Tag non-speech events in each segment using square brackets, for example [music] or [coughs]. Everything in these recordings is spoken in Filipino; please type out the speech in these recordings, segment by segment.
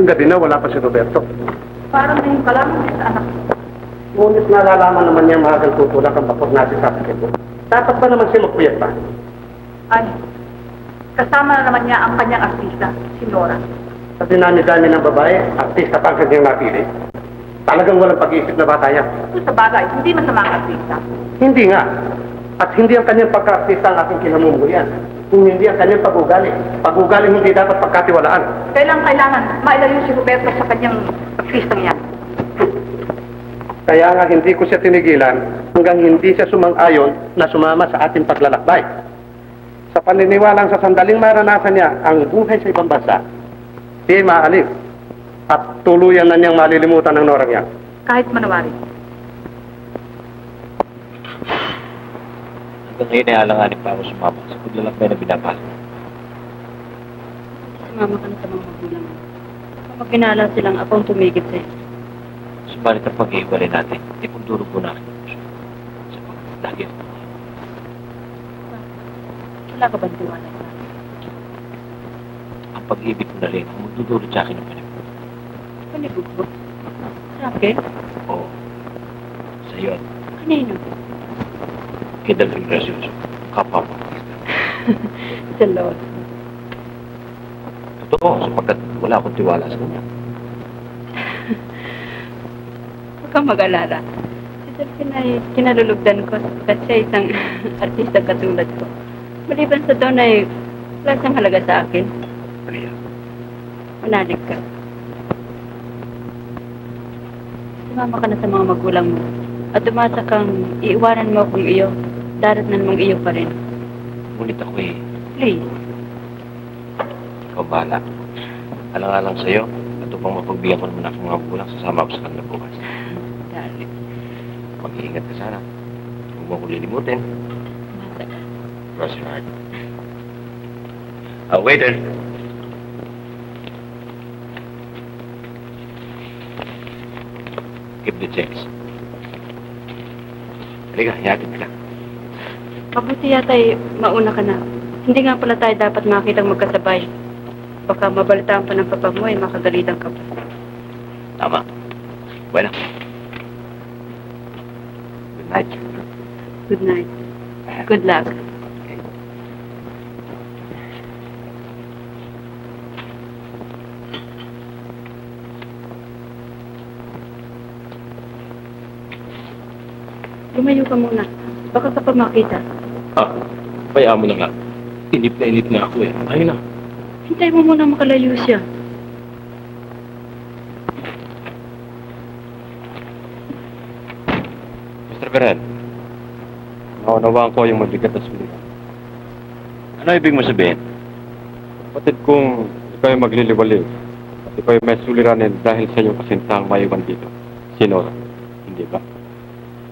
Gabing-gabi na, wala pa si Roberto. Parang ngayon ka lang sa anak ko. Ngunit nalalaman naman niya mahagal tutulak ang bapor natin sa Paquete. Dapat ba naman siya magpuyat pa? Ay, kasama na naman niya ang kanyang artista, si Nora. Sa dinami-dami ng babae, artista pa ang kanyang napili. Talagang walang pag-iisip na bata yan. Kung sa bagay, hindi masama ang artista. Hindi nga. At hindi ang kanyang pagka-artista ang aking kinamumulian. Kung hindi ang kanyang pag-ugali. Pag-ugali hindi dapat pagkatiwalaan. Kailang kailangan mailayo si Roberto sa kanyang artistang yan. Kaya nga hindi ko siya tinigilan hanggang hindi siya sumang-ayon na sumama sa ating paglalakbay. Sa paniniwalang sa sandaling maranasan niya ang buhay sa ibang bansa, di maalis at tuluyan na niyang malilimutan ng norang yan. Kahit manawari. Hanggang ngayon ay alanganin pa ako sumama sa paglalakbay na binabasa. Sumama ka na sa mga magulang. Kapag ginala silang ako ang tumigil sa'yo. Subalit ang pag-iiwalay natin, ay kung durog ko na. Sapagkat lagi ako Wala ka bang tiwala sa ang pag-ibig ko na rin ang magdudulot sa akin ng panibig. Panibugbo. Sa akin? Oo. Sa iyo Kanino? Kay Dalvin Gracioso, kapwa mo. [laughs] Sa Lord. Totoo, sapagkat wala akong tiwala sa kanya. Huwag kang [laughs] mag-alala. Si Delphine ay kinalulugdan ko sapagkat siya isang [laughs] artista katulad ko. Maliban sa doon ay wala siyang halaga sa akin. Maria, Manalig ka. Sumama ka na sa mga magulang mo. At umasa kang iiwanan mo kung iyo. Darat na namang iyo pa rin. ngunit ako eh, Please. ikaw bahala. Alang-alang sa iyo, at upang mapagbigyan ko naman ako mga magulang, sasama ako sa kanila bukas. Darling. Mag-iingat ka sana. Huwag mo ko lilimutin. Ka. Cross your heart. Ah, waiter. Keep the checks. Halika, hiyatin ka. Mabuti yata ay mauna ka na. Hindi nga pala tayo dapat makitang magkasabay. Baka mabalitaan pa ng papa mo ay makagalitan ka pa. Tama. Bueno. Good night. Good night. Good luck. Lumayo ka muna. Baka ka pa makita. Ah, kaya mo na nga. Inip na inip na ako eh. Ayun na. Hintay mo muna makalayo siya. Mr. Beren, naunawaan ko yung mabigat na sulitan. Ano ibig mo sabihin? Kapatid kong ikaw yung magliliwaliw at ikaw yung may suliranin dahil sa iyong kasintang maiwan dito. Si Nora. Hindi ba?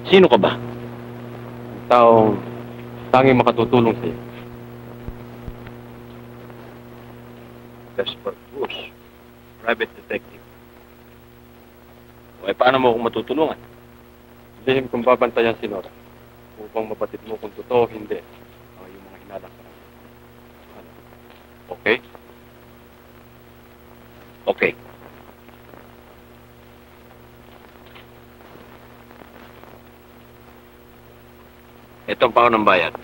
Sino ka ba? Ang taong tanging makatutulong sa iyo. Vesper Cruz. Private detective. O, eh, paano mo ako matutulungan? Lihim kong babantayan si Nora upang mabatid mo kung totoo o hindi ang iyong mga hinalak sa? Okay? Okay. Ito ang pao ng bayad.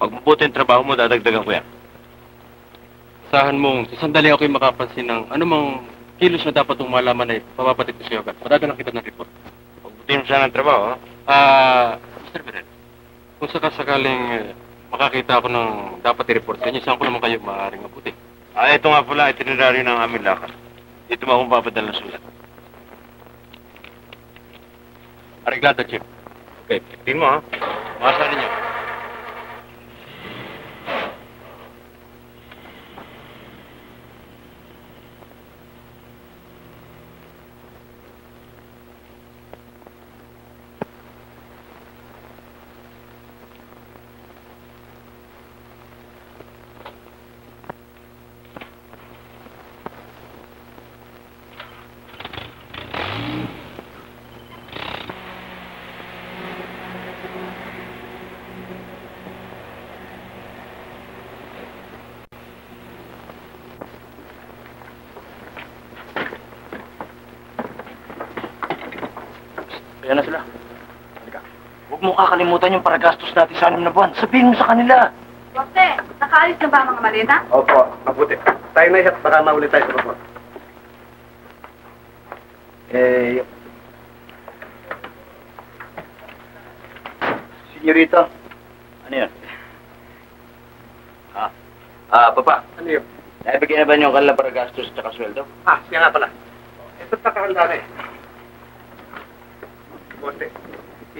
Pag mabuti ang trabaho mo, dadagdagan ko yan. Sahan mong sa sandali ako'y makapansin ng anumang kilos na dapat mong malaman ay papapatit ko sa iyo agad. Padadala kita ng report. Pagbuti mo sana ang trabaho, ha? Ah, Mr. Beren, kung sakasakaling eh, makakita ako ng dapat i-report sa inyo, saan ko naman kayo maaaring mabuti? Ah, ito nga pala, itineraryo ng aming lakad. Dito mo akong papadala ng sulat. Ariglado, Chief. Okay, tingin mo ha. Masa ninyo. Ayan na sila. Halika. Kakalimutan yung paragastos natin sa anim na buwan. Sabihin mo sa kanila. Jose, nakaalis na ba ang mga maleta? Opo, mabuti. Tayo na siya para mauli tayo sa bako. Eh... Senyorito. Ano yun? Ah, ah, papa. Ano yun? Naibigyan na ba niyo ang kanila paragastos at saka sweldo? Ah, siya nga pala. Ito sa kahanda na eh. Bote,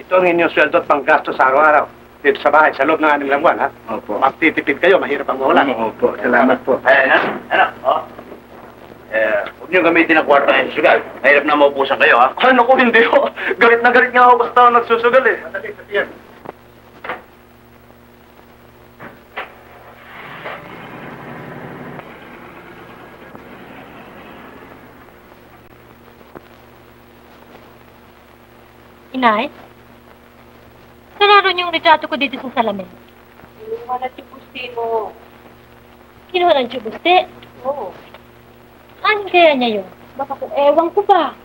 ito ang inyong sweldo at panggasto sa araw-araw. Dito sa bahay, sa loob ng anim lang buwan, ha? Opo. Magtitipid kayo, mahirap ang mawala. Opo, salamat po. Ay, ano? Ano? Oh. Eh, huwag niyo gamitin ang kwarto ng sugal. Mahirap na maupusan kayo, ha? Ano ko, hindi ho. Galit na galit nga ako basta ako nagsusugal, eh. Madali sa tiyan. Inay? Sararon yung retrato ko dito sa salamin. Wala si Bustino. Kinuha ng tsubuste. Oo. Ano kaya niya yun? Baka ko, ewan ko ba?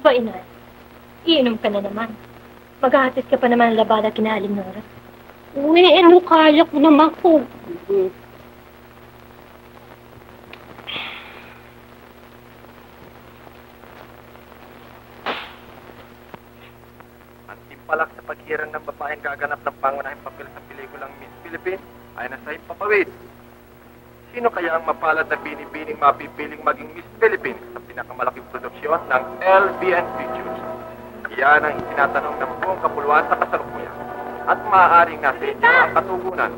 Aba, inay. Iinom ka na naman. Maghahatid ka pa naman ng labada kina Aling Nora. Uy, ano kaya ko naman ko. Ang sa paghirang ng babaeng gaganap ng pangunahing papel sa pelikulang Miss Philippines ay nasa himpapawid. Sino kaya ang mapalad na binibining mapipiling maging Miss Philippines sa pinakamalaking produksyon ng LBN Pictures? Iyan ang itinatanong ng buong kapuluan sa kasalukuyan. At maaaring nasa inyo ang katugunan.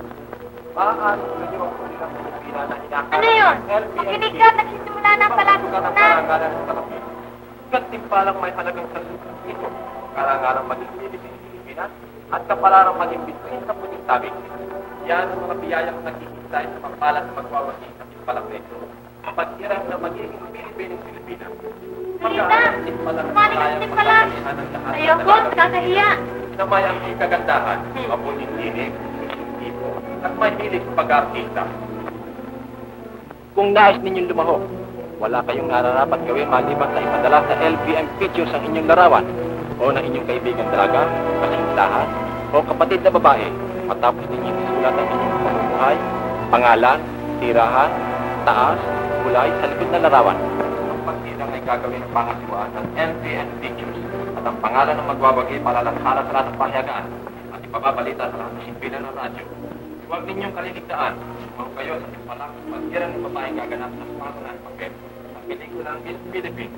Maaaring sa inyo ang kulilang Pilipina na hinakalat Ano yun? ng Makinig ka, nagsisimula na ang palagunan. Karangalan sa kalapit. Hanggat timpalang may halagang salusan ito. Karangalan maging Pilipin Pilipinas at kapalarang maging bituin sa puting tabing. Yan ang mga biyayang naghihintay sa pagpalat na magwawagi sa timpalang na ito. Paghirang na magiging Pilipining Pilipinas. Pagkaan timpalang sa timpalang. magkakahihan ng lahat Ayoko, kakahiya. na may ang kagandahan, mabuting tinig, tipo, at may hilig sa pag-artista. Kung nais ninyong lumaho, wala kayong nararapat gawin maliban sa ipadala sa LBM Pictures ang inyong larawan o ng inyong kaibigan dalaga, kasintahan, o kapatid na babae matapos ninyong isulat ang inyong pamumuhay, pangalan, tirahan, taas, kulay sa likod na larawan. Ang pagtilang ay gagawin ng pangasiwaan ng LBM Pictures at ang pangalan ng magwawagi palalathala sa lahat ng pahayagaan at ipababalita sa lahat ng simpilan ng radyo. Huwag ninyong kaliligtaan, kung kayo sa timpalang pagkira ng babaeng gaganap sa pangunan papel sa pelikulang Miss Philippines.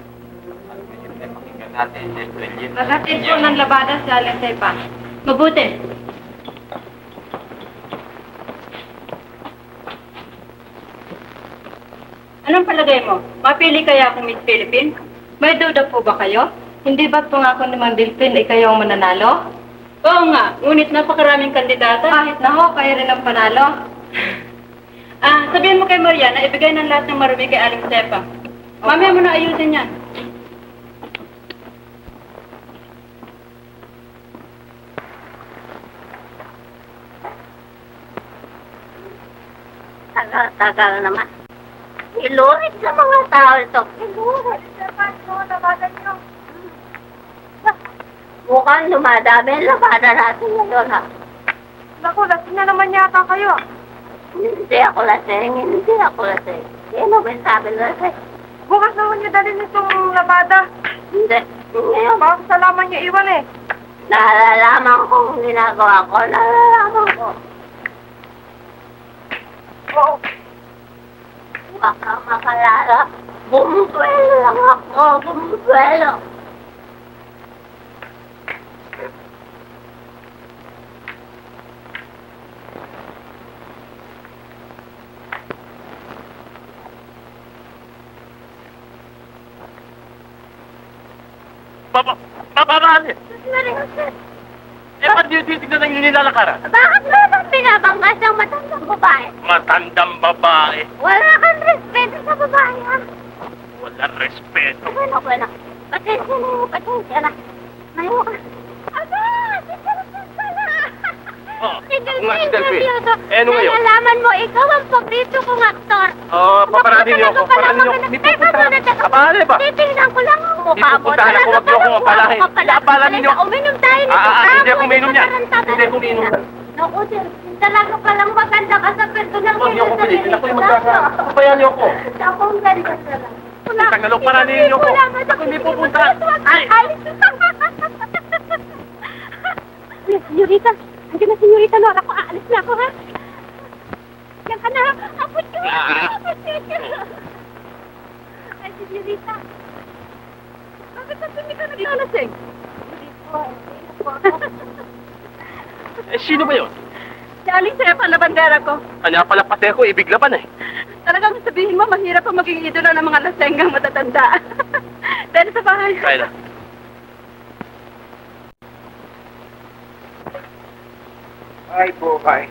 At pakinggan natin si Estrellita. Naghatid ko ng labada si Aling Sepa. Mabuti. Anong palagay mo? Mapili kaya akong Miss Philippines? May duda po ba kayo? Hindi ba't pangako ni Mang Delphin ay kayo ang mananalo? Oo nga, ngunit napakaraming kandidata. Kahit na ho, kayo rin ang panalo. Ah, sabihin mo kay Maria na ibigay ng lahat ng marumi kay Aling Sepa. Mamaya mo na ayusin yan. Tagal-tagal naman. Ilurit sa mga tao ito. Ilurit. Mukhang lumadami ang labada natin ngayon, ha? Naku, lasing na naman yata kayo. Hindi ako lasing, hindi ako lasing. Sino ba sabi lasing? Bukas naman niyo dalhin itong labada. Hindi. Ngayon, Baka kasalaman niyo iwan eh. nalalaman ko ang ginagawa ko. Nalalaman ko. Oo. Waka makalala. Bumubuelo lang ako, bumubuelo. Papa, papapaan eh. Mariusip, Eh, ba't di titignan na yung nilalakaran? bakit mo naman binabanggas ang matandang babae? Matandang babae. Wala kang respeto sa babae, ha? Walang respeto. Bueno, bueno. Pasensya na, pasensya na. Mayo ka. Aba. Oh, [laughs] Si ako nga si Delphine. seryoso. Eh, ano ngayon? Mo, ikaw ang paborito kong aktor. Oo, paparating niyo ako. Paparating niyo ako. Teka muna, teka. Abale ba? Titingnan ko lang ang mukha mo. pupuntahan ako, Talaga wag niyo akong apalahin. ka. Iapalan niyo. Uminom tayo nito. Ah, ah, ha? hindi ako uminom ka tarantado. Hindi ako uminom. Naku, sir. Talaga palang maganda ka sa personal Huwag niyo ako pilitin. Ako yung magkaka... Pabayaan niyo ako. Ako ang ganda talaga. Wala. Tagalog. Wala ka sa Ako hindi pupunta. Ay! Senyorita. Andiyan na, senyorita Nora. Ako, aalis na ako, ha? Yan ka na. Abot ka. Ah. Abot ka. Ay, senyorita. Bakit sa hindi ka naglalasing? Hindi po. Hindi po ako. Eh, sino ba yun? Si Aling Sepa na bandera ko. Kanya pala pati ako, ibig laban eh. Talagang sabihin mo, mahirap ang maging idolo ng mga lasenggang matatanda. [laughs] Dahil sa bahay. Kaya na. Ay, buhay.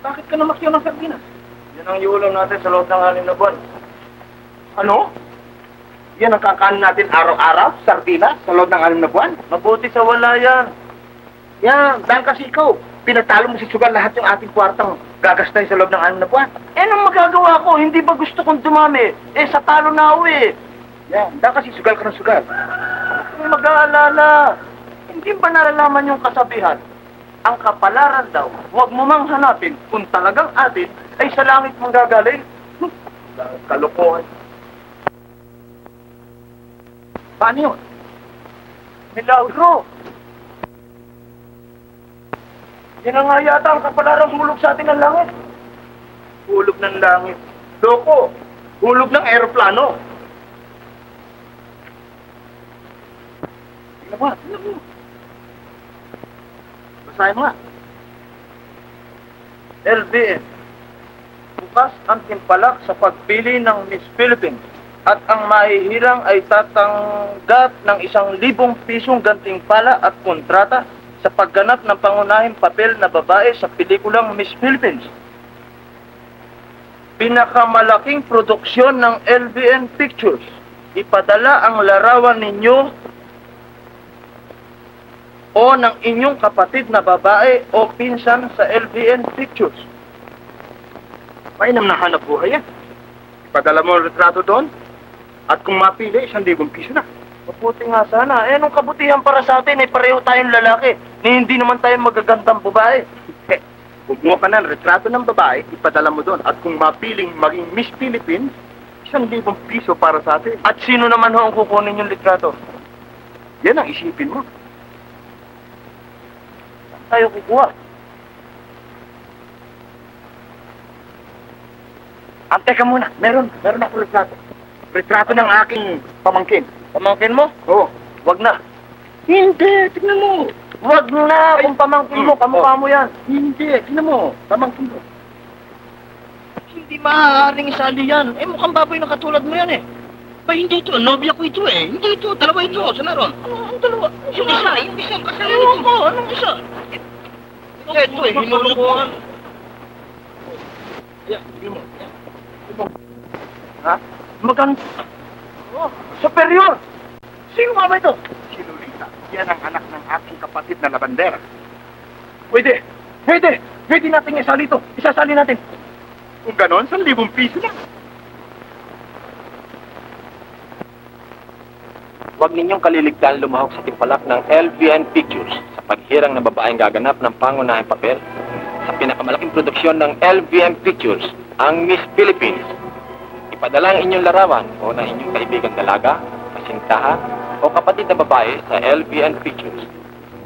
Bakit ka namakyaw ng sardinas? Yan ang iulam natin sa loob ng anim na buwan. Ano? Yan ang kakain natin araw-araw, sardinas, sa loob ng anim na buwan. Mabuti sa wala yan. Yan, dahil kasi ikaw, pinatalo mo si Sugar lahat yung ating kwartang gagastay sa loob ng anim na buwan. Eh, anong magagawa ko? Hindi ba gusto kong dumami? Eh, sa talo na ako eh. Yan, dahil kasi sugal ka ng sugal. Mag-aalala. Hindi ba nalalaman yung kasabihan? Ang kapalaran daw, huwag mo mang hanapin kung talagang atin ay sa langit manggagaling. Hmm, Kalokohan. Paano yun? Milagro. Yan na nga yata ang kapalaran hulog sa atin ng langit. Hulog ng langit. Loko, hulog ng aeroplano. Tingnan mo, tingnan mo. Basahin mo nga. LBN. Bukas ang timpalak sa pagpili ng Miss Philippines at ang mahihirang ay tatanggap ng isang libong pisong gantimpala at kontrata sa pagganap ng pangunahing papel na babae sa pelikulang Miss Philippines. Pinakamalaking produksyon ng LBN Pictures. Ipadala ang larawan ninyo o ng inyong kapatid na babae o pinsan sa LBN Pictures. Mainam na hanap buhay yan. Ipadala mo ang retrato doon. At kung mapili, isang libong piso na. Mabuti nga sana. Eh, nung kabutihan para sa atin, eh, pareho tayong lalaki. Ni hindi naman tayo magagandang babae. [laughs] Eh, kumuha ka na ng retrato ng babae, ipadala mo doon. At kung mapiling maging Miss Philippines, isang libong piso para sa atin. At sino naman ho ang kukunin yung litrato? Yan ang isipin mo. Saan tayo kukuha? Ante ka muna. Meron. Meron ako retrato. Retrato ng aking pamangkin. Pamangkin mo? Oo. Wag na. Hindi. Tignan mo. Wag na! Kung pamangkin mo, Mm. kamukha mo yan. Hindi. Tignan mo. Pamangkin mo. Hindi maaaring isali yan. Eh, mukhang baboy na katulad mo yan eh. Ba, hindi ito. Nobya ko ito eh. Hindi ito. Dalawa ito. Saan naroon? Ano ang dalawa? Yung isa. Yung isa. Kasama ito. ko. Anong isa? Eh, ito eh. Hinulungan. Yan. Tignan mo. Ha? Maganda. Oh, superior! Sino nga ba ito? Si Lolita. Yan ang anak ng aking kapatid na labandera. Pwede. Pwede. Pwede natin isali ito. Isasali natin. Kung ganon, isang libong piso na. Huwag ninyong kaliligtaan lumahok sa timpalak ng LVN Pictures sa paghirang ng babaeng gaganap ng pangunahing papel sa pinakamalaking produksyon ng LVN Pictures, ang Miss Philippines. Ipadala ang inyong larawan o ng inyong kaibigang dalaga, kasintahan, o kapatid na babae sa LVN Pictures.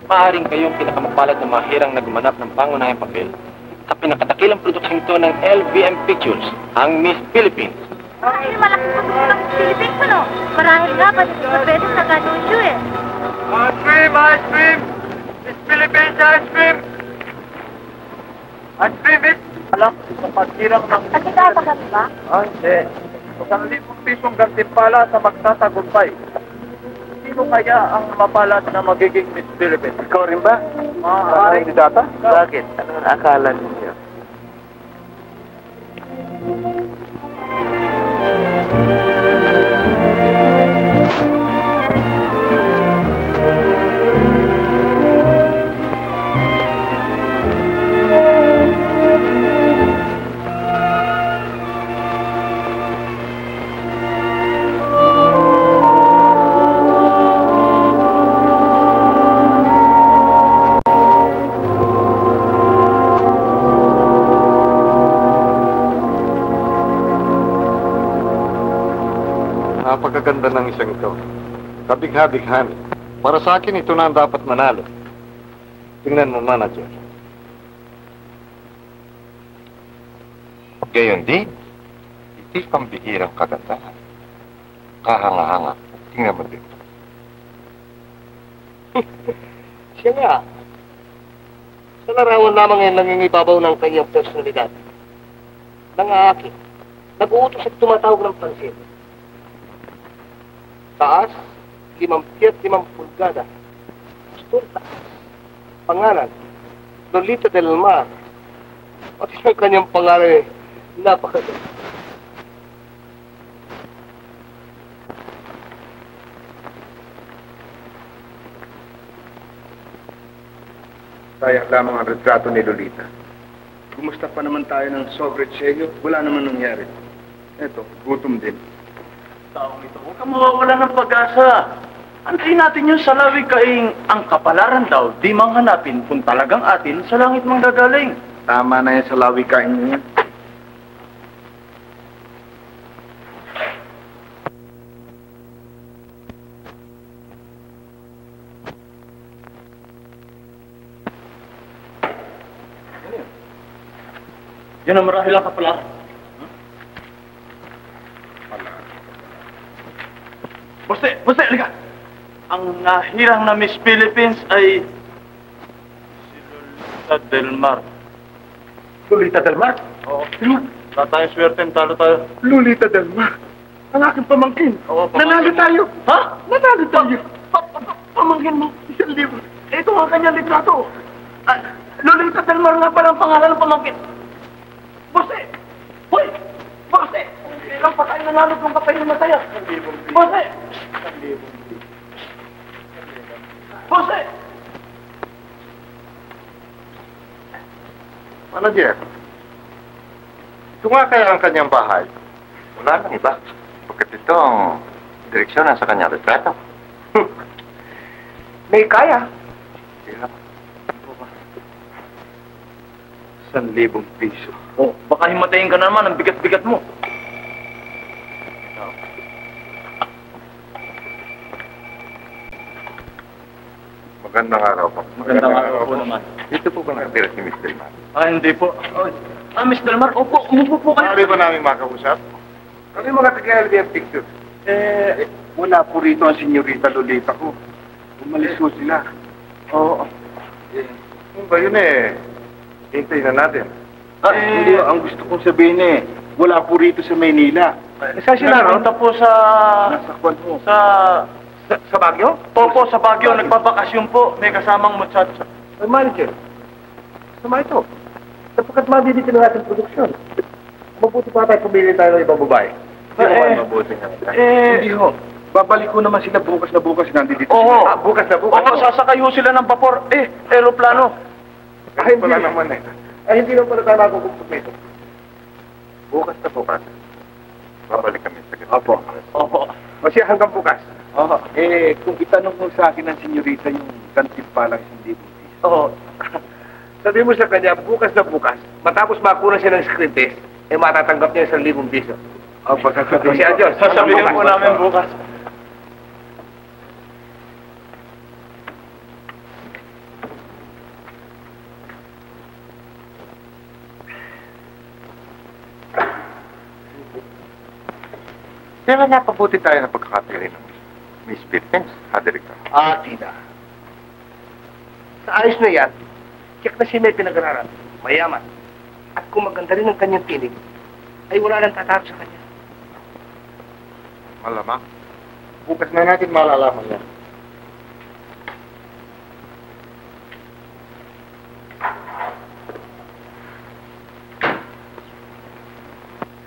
maaaring kayong pinakamapalad na mahirang nagumanap ng pangunahing papel sa pinakadakilang produksyon ito ng LVM Pictures, ang Miss Philippines. Ay, malaki po ng Philippines, ano? Marahil nga, pati sa beses nag-anunsyo eh. Ice cream! Ice cream! Miss Philippines Ice cream! Ice cream, Miss! Alam, sa pagkirang ng... At itapagat ba? Ah, hindi. Isang libong pisong gantimpala sa magtatagumpay. Sino kaya ang mapalad na magiging Miss Philippines? Ikaw rin ba? Maaaring didata? Bakit? Ano ang akala ninyo? Napakaganda ng isang ito. Kabigha-bighan. Para sa akin, ito na ang dapat manalo. Tingnan mo, manager. Gayon din, ito'y pambihirang kagandahan. Kahanga-hanga. Tingnan mo din. [laughs] Siya nga. Sa larawan lamang ay nangingibabaw ng kanyang personalidad. Nangaakit. Nag-uutos at tumatawag ng pansin. Taas, limampiat limang pulgada. Stulta. Pangalan, Lolita del Mar. At [laughs] isang kanyang pangalan ay napakaganda. Sayang lamang ang retrato ni Lolita. Kumusta pa naman tayo ng Soviet selyo? Wala naman nangyari. Eto, gutom din. Taong ito, huwag kang mawawala ng pag-asa. Antayin natin yung salawi kaing ang kapalaran daw, di mang hanapin kung talagang atin sa langit mang gagaling. Tama na yan sa lawi kain niya. Yan ang marahil ang kapalaran. Bose, Bose, halika! Ang nahirang na Miss Philippines ay si Lolita Del Mar. Lolita Del Mar? Oo. Wala tayong swerte, talo tayo. Lolita Del Mar? Ang aking pamangkin. Oo, pamangkin Nanalo tayo. Ha? Nanalo tayo. Pa- pa- pa- Pamangkin mo, isang libro. Ito ang kanyang litrato. Ah, Lolita Del Mar nga pala ang pangalan ng pamangkin. Bose! Hoy! Bose! Ilang pa tayo nanalo kung kapay na mataya. Bose! Bose! Manager, ito nga kaya ang kanyang bahay. Wala nang iba. Pagkat ito ang direksyon sa kanyang retrato. [laughs] May kaya. Kaya, San libong piso. Oh, baka himatayin ka na naman ang bigat-bigat mo. Magandang araw po. Magandang araw po naman. Dito po ba nakatira si Mr. Man? Ah, hindi po. Oh, ah, Miss Delmar, opo, umupo po kayo. Maaari ba namin makausap? Kami mga taga-LBM Pictures. Eh, wala po rito ang senyorita Lolita ko. Umalis ko sila. Oo. Eh, ano ba yun eh? Hintayin na natin. Ah, Eh, hindi. Ang gusto kong sabihin eh, wala po rito sa Maynila. Eh, saan sila, no? Nagpunta po sa... Nasa kwan mo. sa... Sa, sa Baguio? Opo, sa Baguio, nagbabakasyon po. May kasamang muchacho. Ay, manager. Sama ito. Sapagkat mabibigyan ng ating produksyon. Mabuti pa tayo pumili tayo ng ibang babae. Sino Eh, ang mabuti nga? eh, Hindi ho. Babalik ko naman sila bukas na bukas nandito. Oo. Ah, bukas na bukas. Oo, sasakay ho sila ng vapor. Eh, aeroplano. Ay, hindi naman eh. Ay, hindi naman pala tayo magkukumpulit. Bukas na bukas. Babalik kami sa ganito. Opo. Opo. Kasi hanggang bukas. Oo. Eh, kung itanong mo sa akin ng senyorita yung kantin palang hindi butis. Oo. Sabi mo sa kanya, bukas na bukas, matapos makuna siya ng screen test, eh matatanggap niya isang libong piso. Ah, Opo, sasabihin siya, Diyos. Sasabihin mo po namin bukas. Pero napabuti tayo ng pagkakapili ng Miss Philippines, Director? Ah, tita. Sa ayos na yan, tiyak na siya may pinag-aralan. Mayaman. At kung maganda rin ang kanyang tinig, ay wala nang tatarap sa kanya. Malamang. Bukas na natin malalaman yan.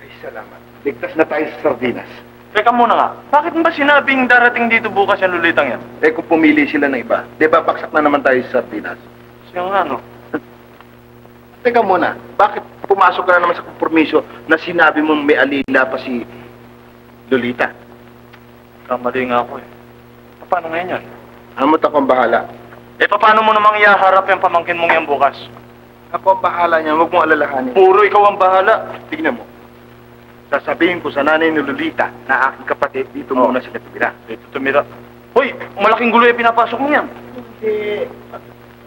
Ay, salamat. Ligtas na tayo sa sardinas. Teka muna nga, bakit ba sinabing darating dito bukas yung lulitang yan? Eh kung pumili sila ng iba, di ba baksak na naman tayo sa sardinas? Siya nga, no? [laughs] Teka muna, bakit pumasok ka na naman sa kompromiso na sinabi mong may alila pa si Lolita? Kamali nga ako eh. Paano ngayon yan? Amot ako ang bahala. Eh, paano mo namang ihaharap yung pamangkin mong yan bukas? Ako ang bahala niya, huwag mong alalahanin. Puro ikaw ang bahala. Tignan mo. Sasabihin ko sa nanay ni Lolita na aking kapatid dito Oh. muna sila tumira. Dito tumira. Hoy, malaking gulo yung pinapasok mo yan. Hindi,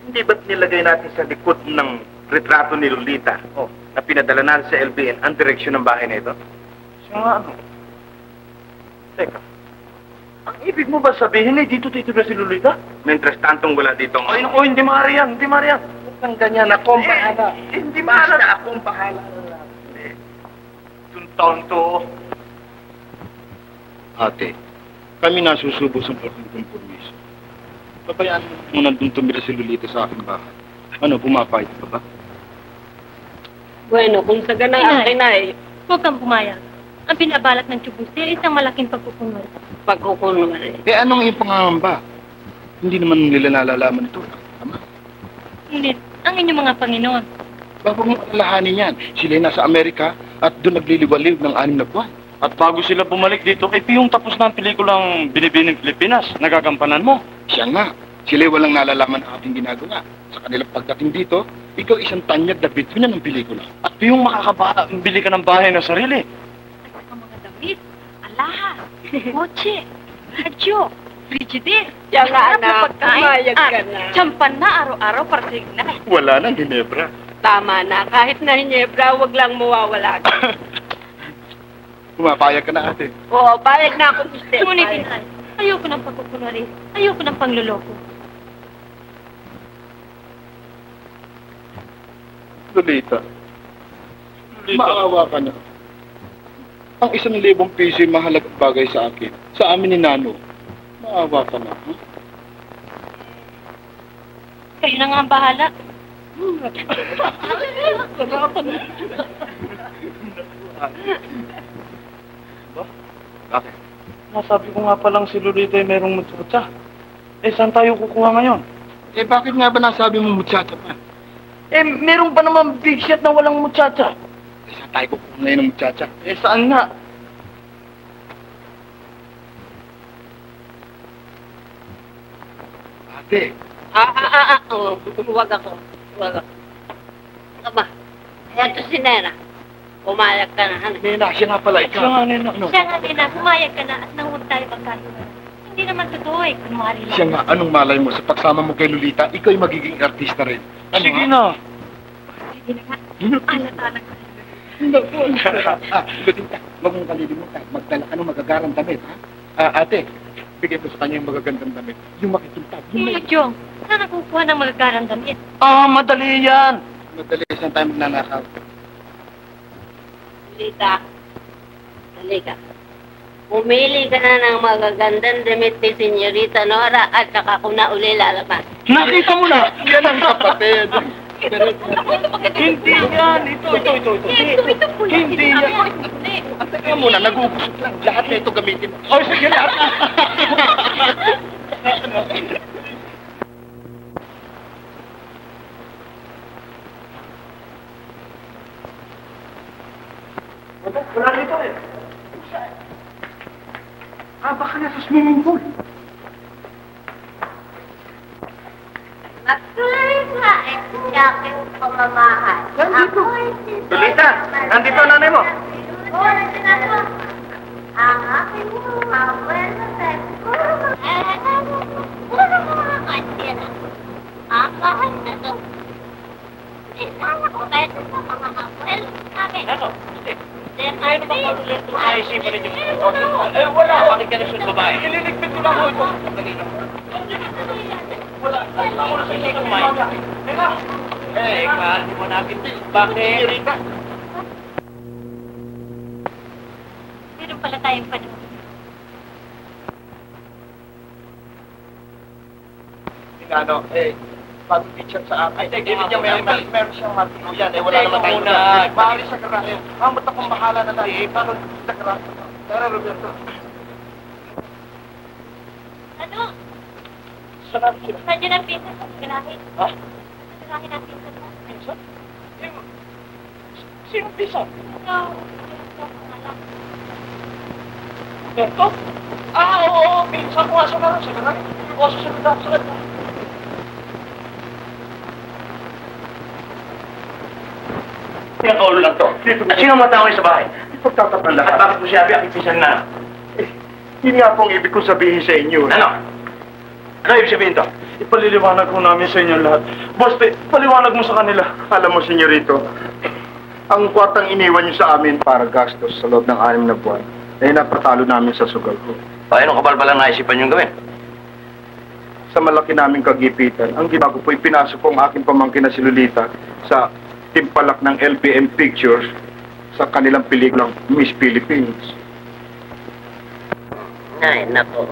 hindi ba't nilagay natin sa likod ng retrato ni Lolita Oh. na pinadala natin sa LBN ang direksyon ng bahay na ito? Siya nga, ano? Teka. Ang ibig mo ba sabihin eh, dito titira si Lolita? Mientras tantong wala dito. Ay, naku, hindi maaari yan, hindi maaari yan. Huwag kang ganyan, ako ang bahala. Eh, hindi maaari. Basta ako ang bahala. Taon to. Ate, kami nasusubo sa portong kompromiso. Pabayaan mo kung nandun tumira si Lolita sa aking bahay. Ano, pumapayag ka ba? Bueno, kung sa ganang Inay. akin na eh, Huwag kang pumayag. Ang pinabalak ng Chubuste ay isang malaking pagkukunwal. pagkukunwari. Eh, anong iyong pangangamba? Hindi naman nila nalalaman ito. Tama? Ngunit, ang inyong mga Panginoon, Bago mong alalahanin yan, sila nasa Amerika at doon nagliliwaliw ng anim na buwan. At bago sila bumalik dito, kay Piyong tapos na ang pelikulang Binibining Pilipinas. Nagagampanan mo. Siya nga, sila walang nalalaman ang ating ginagawa. Sa kanilang pagdating dito, ikaw isang tanyag na bituin ng pelikula. At Piyong makakaba, bili ka ng bahay na sarili. ang mga damit, alahas, [laughs] kotse, radyo, frigidaire, Siya nga anak, pagkain, pumayag ka at na. tsampan na araw-araw para sa. Wala nang Ginebra. Tama na, kahit na Hinebra, wag lang mawawala. [coughs] Pumapayag ka na ate. Oo, payag na ako gusto. Ngunit, inay, ayoko ng pagkukunwari, ayoko ng pangluloko. Lolita, maawa ka na. Ang isang libong piso ay mahalagang bagay sa akin. Sa amin ni Nano. Maawa ka na. ha? Kayo na nga ang bahala. Bakit? Nasabi ko nga palang si Lolita ay merong mutsutsa. Eh, saan tayo kukuha ngayon? Eh bakit nga ba nasabi mo muchacha pa? Eh, meron ba naman big shot na walang muchacha? Eh saan tayo kukuha ngayon ng muchacha? Eh, saan nga? Ate, Ah, ah, ah, ah, oh, wag ako. Wag ako. Aba, eto si Nena. Pumayag ka na, ano? Nena, siya nga pala ikaw. Siya nga, Nena. Ano? Siya nga, Nina, pumayag ka na at nang huwag tayo magkasunan. Hindi naman totoo eh, kunwari lang. Siya nga, anong malay mo sa pagsama mo kay Lolita, ikaw ay magiging artista rin. Ano Sige ha? na. Sige na nga, alat-alat ka. [laughs] ah, Lolita, huwag mong kalilimutan. Magdala ka ng magagarang damit, ha? Ah, ate, bigyan mo sa kanya yung magagandang damit. Yung makikintag. Yung may... Jong, saan nakukuha ng magagarang damit? Ah, madali yan. Madali isang tayo magnanakaw. Lita, halika. Pumili ka na ng magagandang damit ni Senyorita Nora at saka ko na uli lalabas. Nakita mo na. Yan ang kapatid. Hindi yan. Ito, ito, ito, ito. Ito, ito po yan. Hindi yan. hindi. teka muna, nag-uubos lang. Lahat na ito gamitin mo. Oh, sige [laughs] na. Wala dito eh. Ah, baka nasa swimming pool. Magtuloy nga eh, sa aking pamamahal. Nandito. Lolita, nandito ang nanay mo. Oo, nandito na. Ang aking mga abuelo sa puro mga puro mga kantira. Ang kahit na to. Sana ko pwede sa mga abuelo namin. Ano? Ano ba ulit? Naisipan ninyo. Eh, wala. Bakit ka na sa babae? Ililigpit ko lang ho ito. Wala. Ako na sa inyo kumain. Eh, kahit mo natin. Bakit? Rita. Meron pala tayong panahon. Ano, eh, pag-teacher sa akin. Ay, hindi niya meron, meron, meron siyang matuluyan. Eh, wala naman tayong muna. Maaari sa garahe. Mamot akong bahala na tayo. Eh, paano sa garahe? Tara, Roberto. Ano? Saan sila? Nandiyan ang pinsan sa garahe. Ha? Sa garahe ng pinsan mo. Pinsan? Eh, Sino pinsan? Ikaw. Roberto? Ah, oo, oo. Pinsan ko. Asa na rin sa garahe? O, susunod na. Susunod na. Yung kaulo lang to. At sino matawag sa bahay? Pagtatapang At lahat. bakit mo siya aking na? Yun nga po ang ibig kong sabihin sa inyo. Ano? Ano ibig sabihin to? Ipaliliwanag ko namin sa inyo lahat. Pe, paliwanag mo sa kanila. Alam mo, senyorito, ang kwatang iniwan niyo sa amin para gastos sa loob ng anim na buwan, ay napatalo namin sa sugal ko. Paano ka balbalang naisipan yung gawin? Sa malaki naming kagipitan, ang ginawa ko po, pinasok ko ang aking pamangkin na si Lolita sa timpalak ng LPM Pictures sa kanilang pelikulang Miss Philippines. Ay, nako.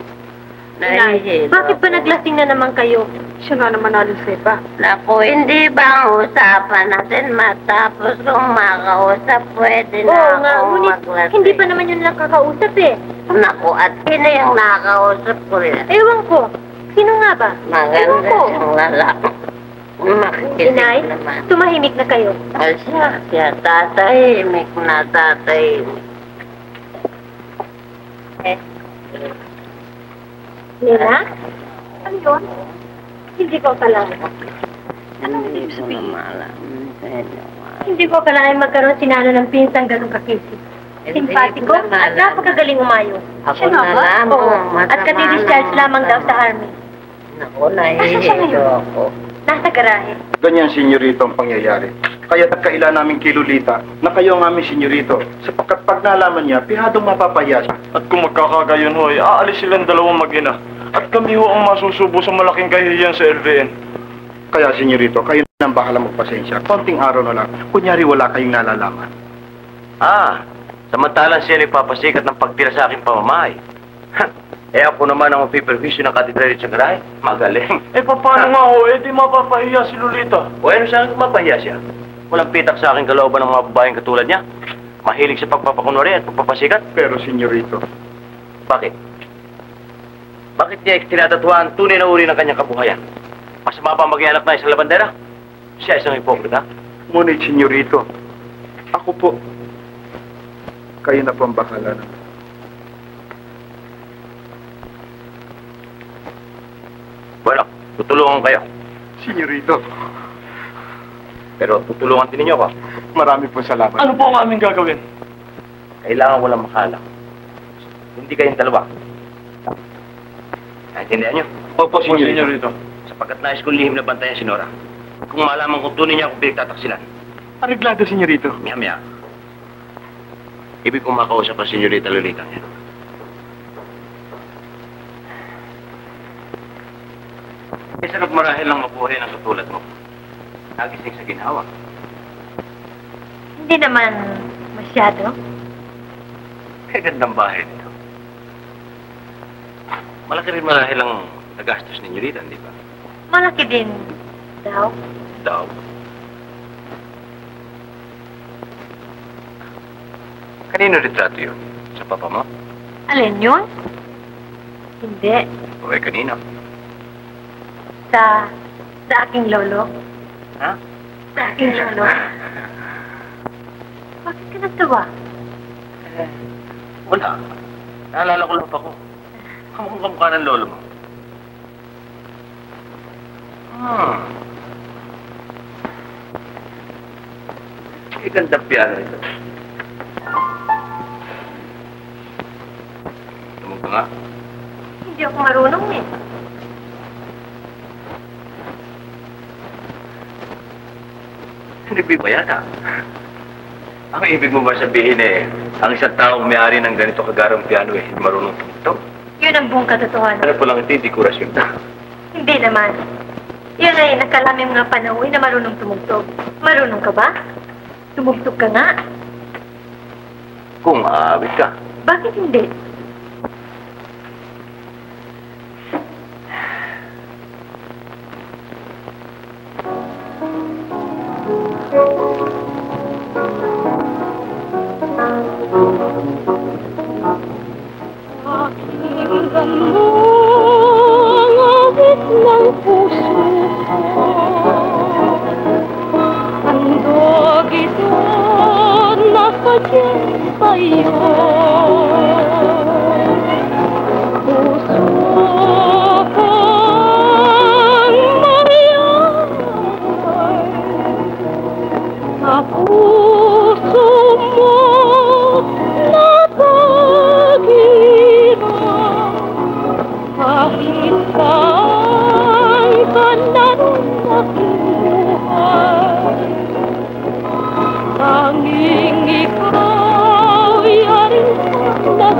Nay, bakit ba naglasing na naman kayo? Siya nga naman nalusay pa. Naku, hindi ba ang usapan natin matapos kung makausap, pwede na Oo nga, akong ngunit maglasing. hindi pa naman yun nakakausap eh. Naku, at sino yung nakakausap ko rin? Ewan ko. Sino nga ba? Maganda Ewan ko. siyang lalaki. Inay, tumahimik na kayo. Ay, siya, siya, tatahimik na tatahimik. Eh, Nila? Ano yun? Hindi ko akalain. ano ibig sabihin? Hindi ko akalain magkaroon si Nano ng pinsang ganun kakisi. Simpatiko at napakagaling umayo. Ako na lang. At lang lamang daw sa army. Naku, nahihilo ako. Nasa garahe. Ganyan, senyorito, ang pangyayari. Kaya nagkaila namin kay Lolita na kayo ang aming senyorito. Sapagkat pag nalaman niya, pihadong mapapahiya siya. At kung magkakagayon ho, eh, aalis silang dalawang mag-ina. At kami ho ang masusubo sa malaking kahihiyan sa LVN. Kaya, senyorito, kayo nang bahala magpasensya. Konting araw na lang. Kunyari wala kayong nalalaman. Ah, samantalang siya nagpapasikat ng pagtira sa aking pamamahay. Eh ako naman ang mapipervisyo ng katedrali sa garahe. Magaling. Eh, paano nga ho? Eh, di mapapahiya si Lolita. O ano akin mapahiya siya? Walang pitak sa aking kalooban ng mga babaeng katulad niya. Mahilig sa pagpapakunwari at pagpapasikat. Pero, senyorito, Bakit? Bakit niya tinatatuan ang tunay na uri ng kanyang kabuhayan? Masama ba maging anak na sa labandera? Siya isang hipokrita. ngunit, senyorito, ako po, kayo na po ang bahala na. Bueno, tutulungan kayo. Senyorito, Pero tutulungan din ninyo ako. marami po salamat. Ano po ang aming gagawin? Kailangan walang makalang. Hindi kayong dalawa. Naintindihan niyo? Opo, senyorito. senyorito. Sapagkat nais kong lihim na bantayan si Nora. Kung malaman kung tunay niya akong pinagtataksilan, Ariglado, senyorito. miya-miya. Ibig kong makausap ang senyorita Lolita niya. Na marahil lang mabuhay ng katulad mo. Nagising sa ginawa. Hindi naman masyado. Kaya gandang bahay nito. Malaki rin marahil ang nagastos ninyo rito, di ba? Malaki din daw. Daw. Kanino retrato yun? Sa papa mo? Alin yun? Hindi. O eh, kanino? Sa, sa aking lolo. Ha? Sa aking lolo. [laughs] Bakit ka nagtawa? Wala. Naalala ko lang pa ko. Kamukha ng lolo mo. Hmm. Ang ganda piano ito. Tumog ka nga. Hindi ako marunong eh. Nagbibayad ah. Ang ibig mo ba sabihin eh, ang isang taong may-ari ng ganito kagarang piano eh, hindi marunong tumugtog? Yun ang buong katotohanan. Ano po lang ito, dekorasyon na. Hindi naman. Yun ay nakalaming mga panauwi na marunong tumugtog. Marunong ka ba? Tumugtog ka nga. Kung aawit ka. Bakit hindi? Aking gandong awit ng puso ko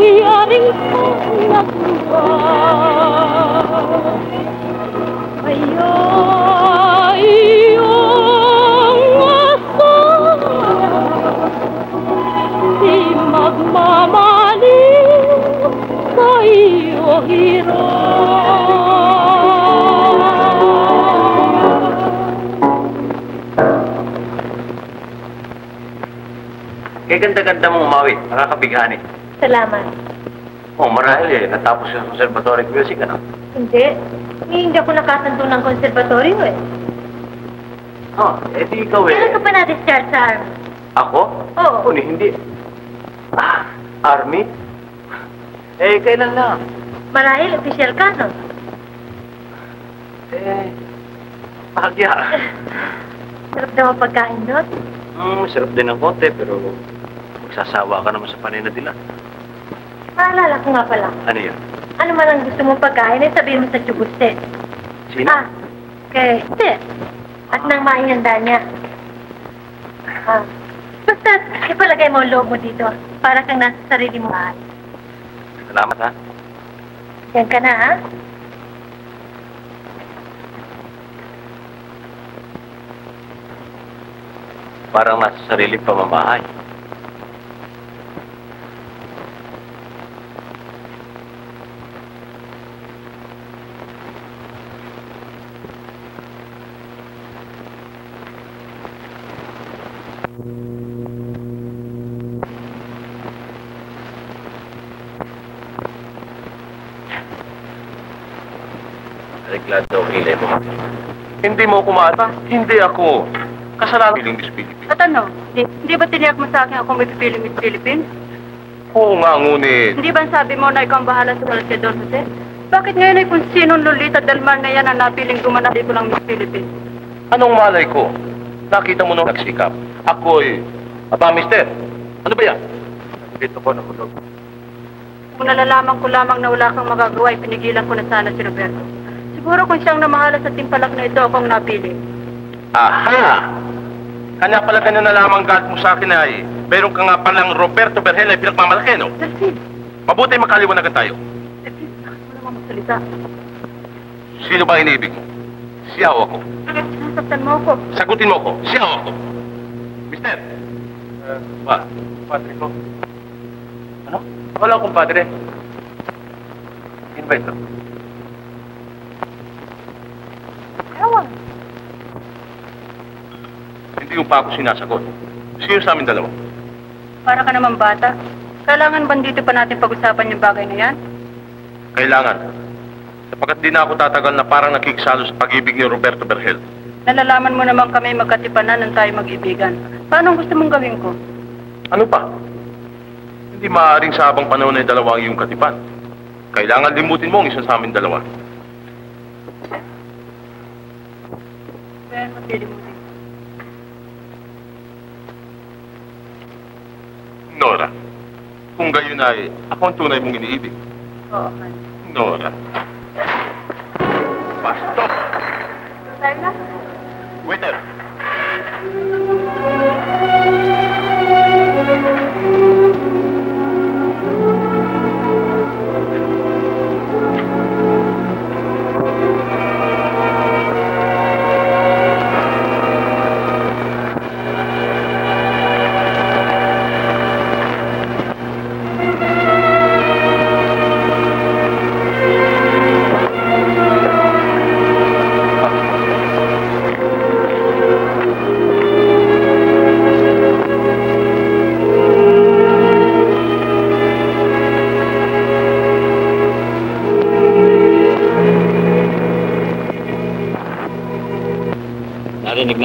yaring nagbuhay Kaya iyong asahan Di magmamaling sa iyo Kaya ganda-ganda mong umawit, nakakabighani. Salamat. Oh, marahil eh, natapos yung conservatory music, ano? Hindi. Hindi ako nakasanto ng konserbatoryo eh. Oh, eh di ikaw eh. Kailan ka pa na-discharge sa army? Ako? Oo. Oh, hindi. Ah, army? Eh, kailan lang? Marahil, official ka, no? Eh, bahagya. Sarap daw ang pagkain doon. Hmm, sarap din ng konti, pero magsasawa ka naman sa paninadila. Maalala ko nga pala. Ano yun? Ano man ang gusto mong pagkain, ay sabihin mo sa Chubuste. Sino? Ah, kay Ste. At nang maihanda niya. Ah, basta ipalagay mo ang loob mo dito para kang nasa sarili mo bahay. Salamat ha. Yan ka na, ha? Parang nasa sariling pamamahay. Hindi mo kumata, hindi ako. Kasalanan ng Miss Philippines. At ano? Di, di ba tiniyak mo sa akin ako may pipili Miss Philippines? Oo nga, ngunit. Hindi ba sabi mo na ikaw ang bahala sa kay Don Jose? Bakit ngayon ay kung sinong Lolita Dalmar na yan ang napiling gumanap dito ng Miss Philippines? Anong malay ko? Nakita mo nung nagsikap. Ako'y... Aba, mister, ano ba yan? Dito ko nakulog. Kung nalalaman ko lamang na wala kang magagawa, ay pinigilan ko na sana si Roberto. Siguro kung siyang namahala sa timpalak na ito, ako ang napili. Aha! Kanya pala ganyan na lamang galit mo sa akin ay meron ka nga palang Roberto Berhel ay pinagmamalaki, no? Delphine, Mabuti makaliwanagan tayo. Delphine, wala mo magsalita. Sino ba inibig mo? Siya o ako? Sinasaktan mo ako. Sagutin mo ako. Siya o ako? Mister? Uh, ba? Padre ko. Ano? Wala akong padre. Invite Ewan. Hindi yung pa ako sinasagot. Sino sa amin dalawa? Para ka naman bata. Kailangan ba dito pa natin pag-usapan yung bagay na yan? Kailangan. Sapagkat di na ako tatagal na parang nakikisalo sa pag-ibig ni Roberto Berhel. Nalalaman mo naman kami magkatipanan nang tayo mag-ibigan. Paano ang gusto mong gawin ko? Ano pa? Hindi maaaring sa habang panahon ay dalawa ang iyong katipan. Kailangan limutin mo ang isa sa amin dalawa. Matilimutin. Nora, kung gayon ay ako ang tunay mong iniibig. Oo, man. Nora. Bastos! Tayo na. Waiter!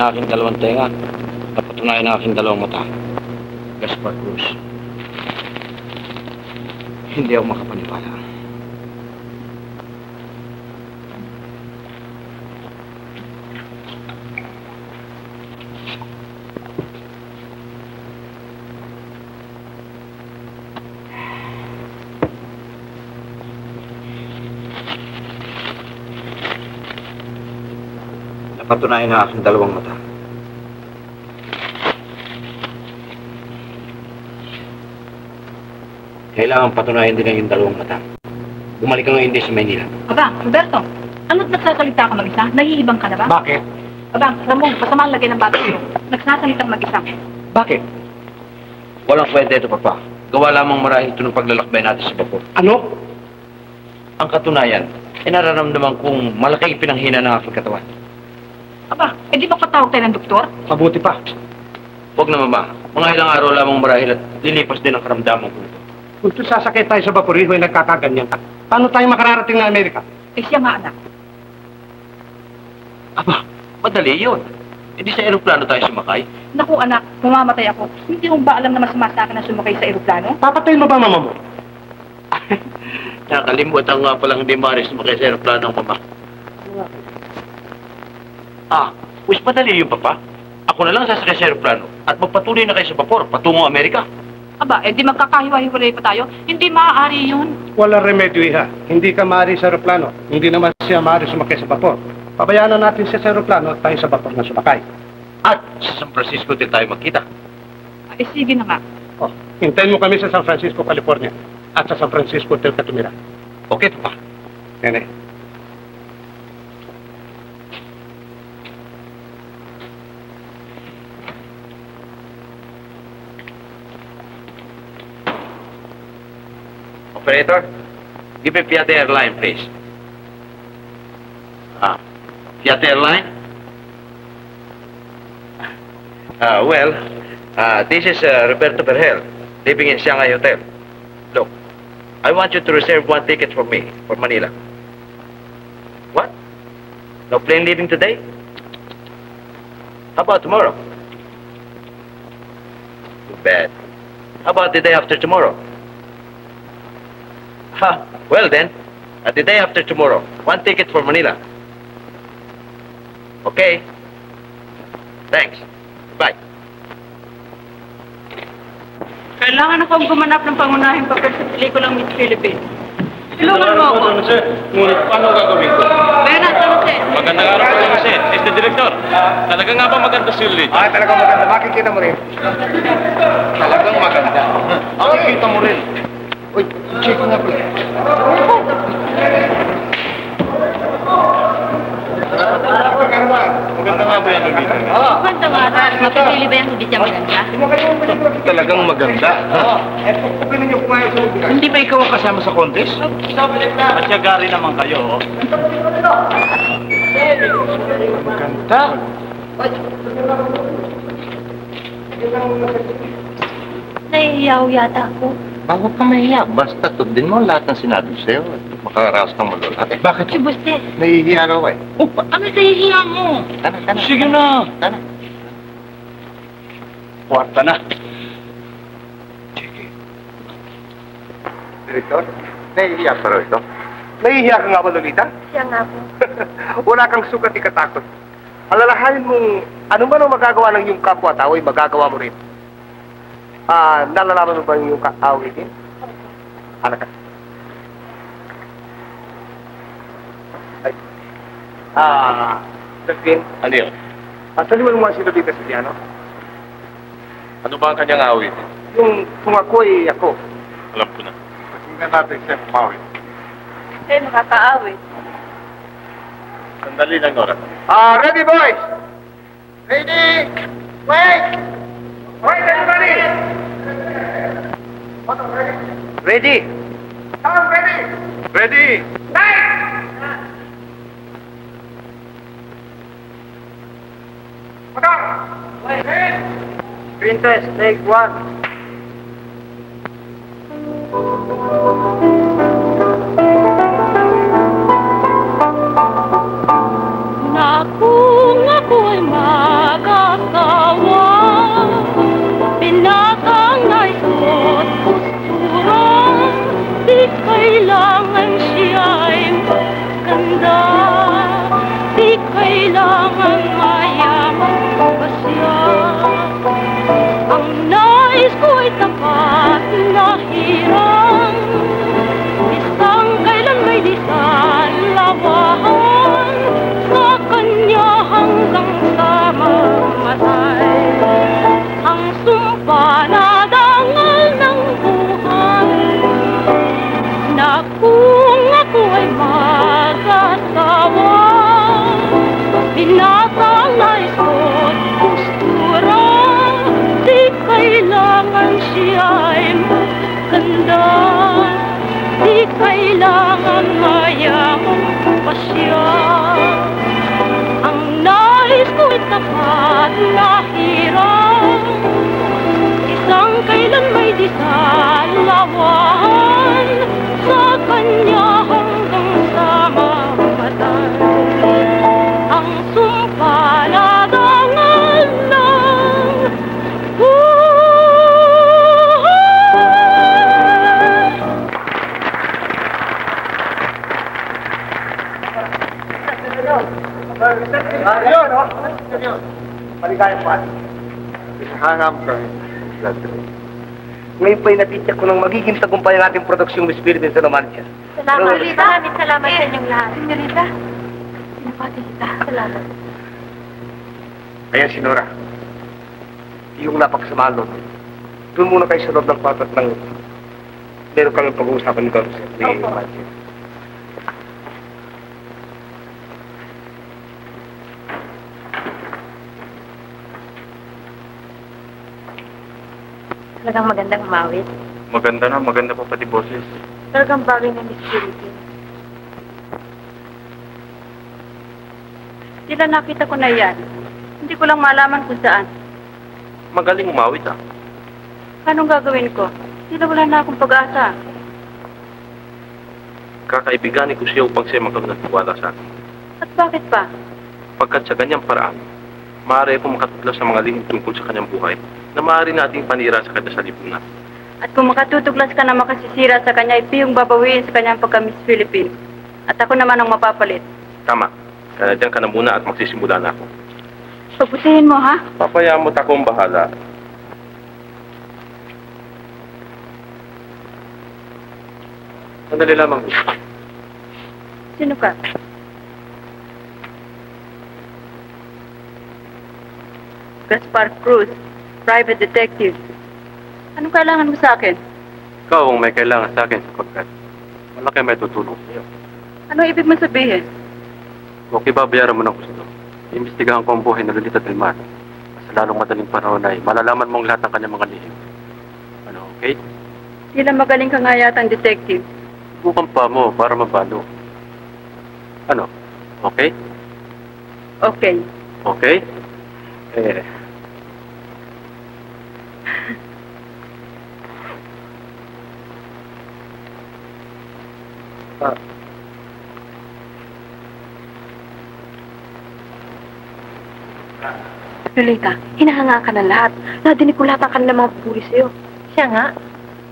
Aking dalawang tenga. Napatunayan na aking dalawang mata. Gaspar Cruz. Hindi ako makapaniwala. Napatunayan na aking dalawang mata. Kailangan patunayan din ang yung dalawang mata. Bumalik ka ngayon din sa Maynila. Aba, Roberto, ano't nagsasalita ka mag-isa? Naiibang ka na ba? Bakit? Aba, Ramon, masama ang lagay ng bago mo. Nagsasalitang mag-isa. Bakit? Walang kwenta ito, Papa. Gawa lamang marahil ito ng paglalakbay natin sa bapor. Ano? Ang katunayan, ay nararamdaman kong malaki pinanghina ng aking katawan. Aba, eh di ba patawag tayo ng doktor? Mabuti pa. Huwag na, Mama. Mga ilang araw lamang marahil at lilipas din ang karamdaman ko ito. Kung ito sasakay tayo sa Vaporiho ay nagkakaganyan ka, paano tayo makararating ng Amerika? Eh siya nga anak. Aba, madali yun. Hindi sa aeroplano tayo sumakay. Naku anak, mamamatay ako. Hindi mo ba alam na mas sa akin na sumakay sa eroplano? Papatayin mo ba mama mo? [laughs] Nakalimutan nga palang hindi maaari sumakay sa aeroplano Mama. Ah, mas madali yun, Papa. Ako na lang sasakay sa aeroplano at magpatuloy na kayo sa vapor patungong Amerika. Aba, eh di magkakahiwa-hiwalay pa tayo. Hindi maaari yun. Walang remedyo, iha. Hindi ka maaari sa aeroplano. Hindi naman siya maaari sumakay sa vapor. Pabayaan na natin siya sa aeroplano at tayo sa vapor na sumakay. At sa San Francisco din tayo magkita. Eh sige na nga. Oh, hintayin mo kami sa San Francisco, California. At sa San Francisco Hotel ka tumira. Okay, Papa. Nene. Operator, give me Fiat Airline, please. Ah, Fiat Airline? Ah, well, uh, this is uh, Roberto Berhel, living in Shanghai Hotel. Look, I want you to reserve one ticket for me, for Manila. What? No plane leaving today? How about tomorrow? Too bad. How about the day after tomorrow? Ha, well then, uh, the day after tomorrow, one ticket for Manila. Okay. Thanks. Bye. Kailangan akong gumanap ng pangunahing papel sa pelikulang Miss Philippines. Tulungan mo ako. Ngunit paano gagawin ko? Bernard, ano siya? Magandang araw po, Jose. Mr. Director, talaga nga ba maganda si Lolita? Ay, talagang maganda. Makikita mo rin. Talagang maganda. Makikita mo rin. Uy, check nga pala. Maganda nga ba yan, Lolita? Kwento nga, mapipili ba yung siya maganda? Talagang maganda. Hindi ba ikaw ang kasama sa contest? Matyagari naman kayo. Maganda. Nahihiyaw yata ako. Ba, huwag kang mahiya. Basta tubdin mo lahat ng sinabi ko sa'yo at makaraos kang malula. Eh, bakit? Si Buste. Nahihiya raw eh. Oh, ba- ano nahihiya mo? Tara, tara. Sige na. Tara. Kwarta na. Direktor, nahihiya pa raw ito. Nahihiya ka nga ba, Lolita? Siya nga po. [laughs] Wala kang sukat ikatakot. Alalahanin mong ano man ang magagawa ng iyong kapwa-tao ay magagawa mo rin. Ah, nalalaman mo ba yung din? Anak ka. Ay. Ah, Dagpin, Ano yun? at taliwan mo nga si Lolita sa piano. Ano ba ang kanyang awit? Yung kung ako ay ako. Alam ko na. Tingnan natin siya kumawin. Eh, makakaawit. Sandali lang, Nora. Ah, ready boys! Ready! Wait! Right, everybody. Ready. Sound ready. Ready. Night. Put on. Wait. Green test, take one. Naku, naku, maga. Kailangan siya'y maganda Di kailangan mayaman pa siya. Ang nais ko'y tapat na hirang Isang kailan may di tapat na hirang Isang kailan may di sa lawan Sa kanya hanggang sa mamatay Ang sumpa na dangal ng buhay Ayun, oh. Paligayang pa. Hangam ka. Ngayon pa'y natityak ko ng magiging tagumpay ang ating produksyong Miss Philippines sa Romancia. Salamat. Lolita. Maraming salamat sa inyong lahat. Senyorita, sinapati kita. Salamat. Ayan si Nora. Yung napakasamahan doon. Doon muna kayo sa loob ng kwarto at ng meron kami pag-uusapan ni Opo. Talagang magandang umawit. Maganda na, maganda pa pati boses. Talagang bagay na Miss Philippines. Sila nakita ko na yan. Hindi ko lang malaman kung saan. Magaling umawit ah. Anong gagawin ko? Sila wala na akong pag-asa. Kakaibiganin ko siya upang siya magkaroon ng tiwala sa akin. At bakit pa? Pagkat sa ganyang paraan, maaari akong makatutlas sa mga lihim tungkol sa kanyang buhay na maaari nating panira sa kanya sa lipunan. At kung makatutuglas ka na makasisira sa kanya, ito yung babawiin sa kanyang pagka-Miss Philippines. At ako naman ang mapapalit. Tama. Kaya diyan ka na muna at magsisimula na ako. Pagputihin mo, ha? Papayaan mo't akong bahala. Sandali lamang. Sino ka? Gaspar Cruz, private detective. Anong kailangan mo sa akin? Ikaw ang may kailangan sa akin sapagkat malaki may tutulong sa iyo. Anong ibig mo sabihin? Okay, babayaran mo ng gusto. Imbestigahan ko ang buhay ng Lolita Del Mar. Sa lalong madaling panahon ay malalaman mong lahat ng kanyang mga lihim. Ano, okay? Tila magaling ka nga yata ang detective. Subukan pa mo para mabalo. Ano? Okay? Okay. Okay? Eh, Lolita, hinahanga ka ng lahat. Nadinig ko lahat ang kanilang mga pupuri sa'yo. Siya nga.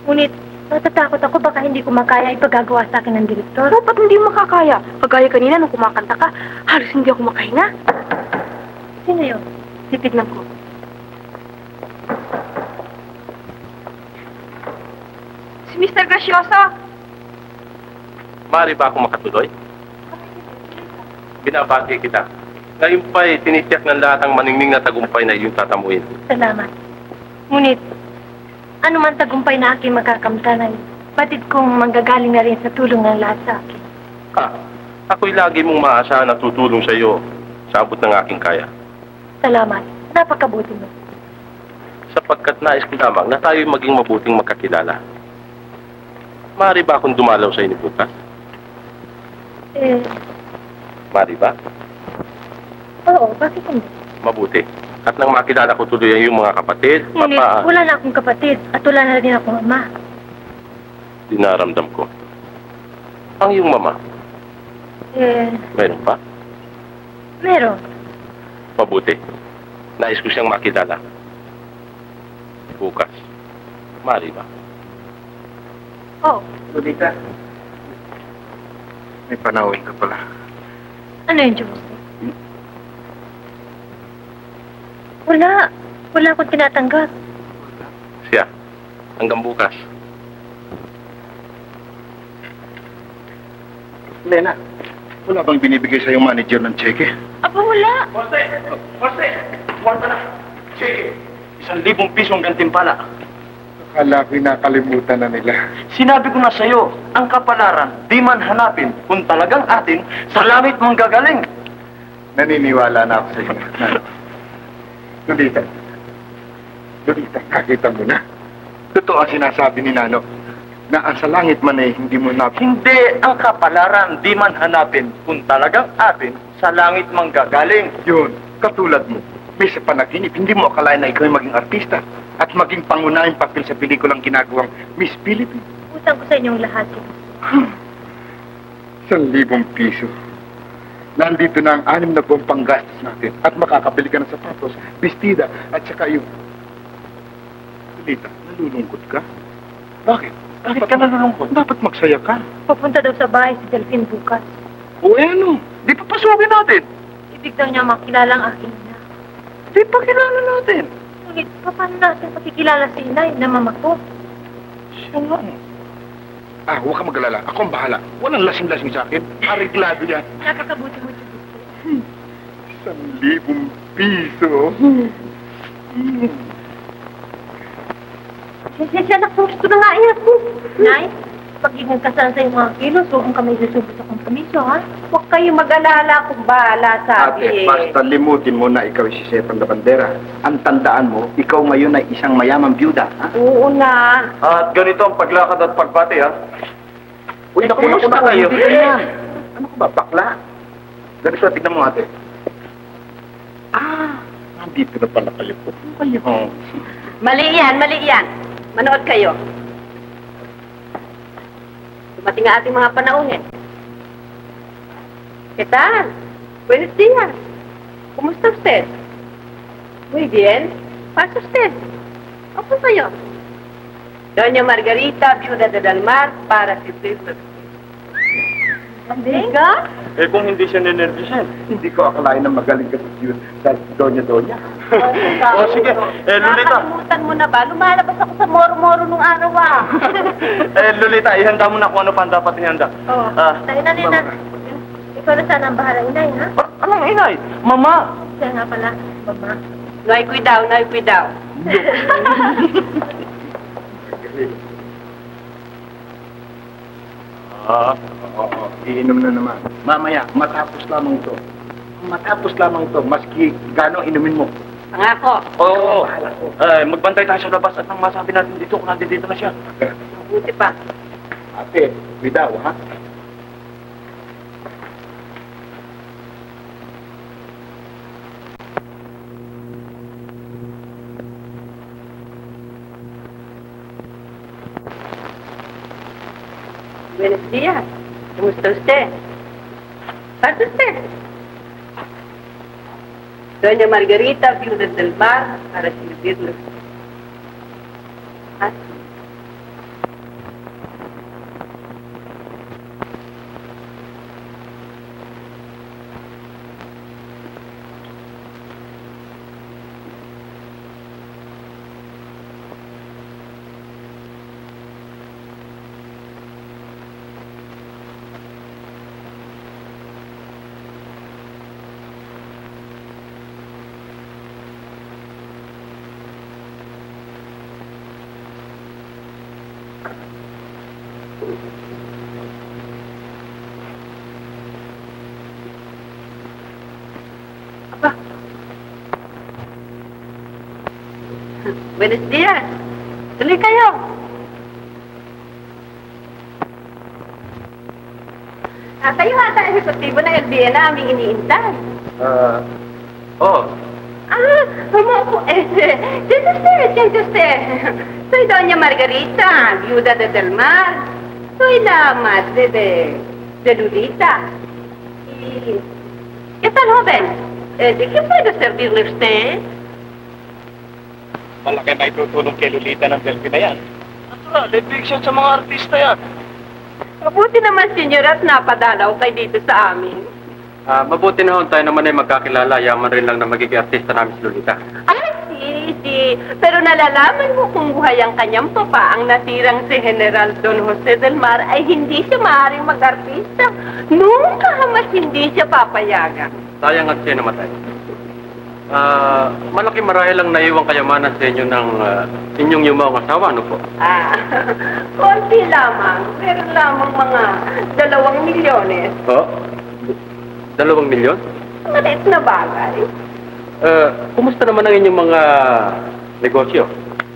Ngunit, Natatakot ako baka hindi ko makaya ipagagawa sa akin ng direktor. Oh, ba't hindi mo makakaya? Kagaya kanina nung kumakanta ka, halos hindi ako makahinga. Sino yun? Titignan ko. Mr. Gracioso. Maaari ba ako makatuloy? Binabati kita. Ngayon pa'y tinitiyak ng lahat ang maningning na tagumpay na iyong tatamuin. Salamat. Ngunit, ano man tagumpay na aking makakamtanan, batid kong manggagaling na rin sa tulong ng lahat sa akin. Ah, ako'y lagi mong maasahan na tutulong sa iyo sa abot ng aking kaya. Salamat. Napakabuti mo. Sapagkat nais ko lamang na tayo'y maging mabuting magkakilala. Maaari ba akong dumalaw sa inyo bukas? Eh, Maaari ba? oo, bakit hindi? Mabuti. At nang makilala ko tuloy ang iyong mga kapatid, Ngunit, papa, wala na akong kapatid at wala na rin akong ama. dinaramdam ko. Ang iyong mama, Eh, meron pa? meron. Mabuti. Nais ko siyang makilala. Bukas. Maaari ba? Oh, Lolita, may panawin ka pala. ano yun, Jose? Wala. Wala akong tinatanggap. Siya. Hanggang bukas. Lena, wala bang binibigay sa'yo manager ng cheque? Aba, wala. Jose! Jose! Kuwan ka na. Sige. Isang libong pisong gantimpala. Akala ko'y nakalimutan na nila. Sinabi ko na sa'yo, ang kapalaran, di man hanapin kung talagang atin, sa langit mong gagaling. Naniniwala na ako sa iyo. Nano? Lolita. Lolita, nakita mo na. Totoo ang sinasabi ni Nano na ang sa langit man eh, hindi mo na... Hindi ang kapalaran, di man hanapin kung talagang atin, sa langit mang gagaling. Yun, katulad mo. May sa panaginip, hindi mo akalain na ikaw ay maging artista at maging pangunahing papel sa pelikulang ginagawang Miss Philippines. Utang ko sa inyong lahat. Isang libong piso. Nandito na ang anim na buong panggastos natin at makakabili ka ng sapatos, bestida at saka yung... Lolita, nalulungkot ka? Bakit? Bakit ka nalulungkot? Dapat magsaya ka. Papunta daw sa bahay si Delphine bukas. O eh, ano? Di papasukin natin. Ibig daw niya makilala ang aking ina. Di pa kilala natin. Ngunit, paano natin pakikilala si inay na mama ko? Siya nga. Ah, huwag ka magalala. Ako ang bahala. Walang lasing-lasing sa akin. Ariglado yan. Nakakabuti mo, Jose. Isang libong piso. Siya na kung gusto na nga iyak mo. Nay, pag inagkasan sa iyong mga kilos, huwag kang kami susubot sa kompromiso, ha? Huwag kayong mag-alala kung bahala Ate, basta limutin mo na ikaw si Stefan de Bandera. Ang tandaan mo, ikaw ngayon ay isang mayamang byuda. Ha? Oo na. At ganito ang paglakad at pagbati, ha? Uy, naku, naku, naku, hindi ganyan. Ano ka ba, bakla? Ganito, tignan mo ate. Ah, nandito na pala kayo. Ano kayo? Mali yan, mali yan. Manood kayo. Dumating ang ating mga panauhin. ¿Qué tal? Buenos días. ¿Cómo está usted? Muy bien. Pasa usted. Opo kayo. Doña Margarita, viuda de Dalmar, para servirle. Amiga? Eh kung hindi siya ninervisin. Hindi ko akalain na magaling ka sa yun sa Donya-Donya. O sige, eh Lolita. Nakakalimutan mo na ba? Lumalabas ako sa moro-moro nung araw ah. [laughs] eh Lolita, ihanda mo na kung ano pa ang dapat ihanda. Oo. Ah. Dahil na rin na, ikaw na sana ang bahala, inay, ha? Ah, anong inay? Mama! Siya nga pala, mama. No hay cuidado, no hay cuidado. Ah, oo, iinom na naman. Mamaya, matapos lamang ito. Matapos lamang ito, maski gano'ng inumin mo. Pangako. Oo. Eh, magbantay tayo sa labas at nang masabi natin dito kung nandito na siya. Buti pa. Ate, bidaw, ha? Buenos días. ¿Cómo está usted? ¿Pasa usted? Doña Margarita, viuda del mar, para servirle. Ah, Dias. Tuloy kayo. Ah, kayo ata eksekutibo ng LBN na aming iniintay. Ah, oh, Ah, umupo. Eh, siente usted, siente usted. Soy doña Margarita, viuda de Del Mar. Soy la madre de, de Lulita. Y... ¿Qué tal, joven? Eh, ¿De qué puedo servirle usted? Malaki may tutulong kay Lolita ng Delphi na yan. Natural, ibig siya sa mga artista yan. Mabuti naman, senyor, at napadalaw kayo dito sa amin. ah, mabuti na ho tayo naman ay magkakilala. Yaman rin lang na magiging artista namin si Lolita. Ay, si, si. Pero nalalaman mo kung buhay ang kanyang papa, ang natirang si General Don Jose del Mar, ay hindi siya maaaring mag-artista. Nunca mas hindi siya papayagan. Sayang at siya namatay. Ah, malaki marahil lang naiwang kayamanan sa inyo ng ah, inyong yumaong asawa, ano po? Ah, [laughs] konti lamang. Meron lamang mga dalawang milyones. Oh? Dalawang milyon? Maliit na bagay. Ah, kumusta naman ang inyong mga negosyo?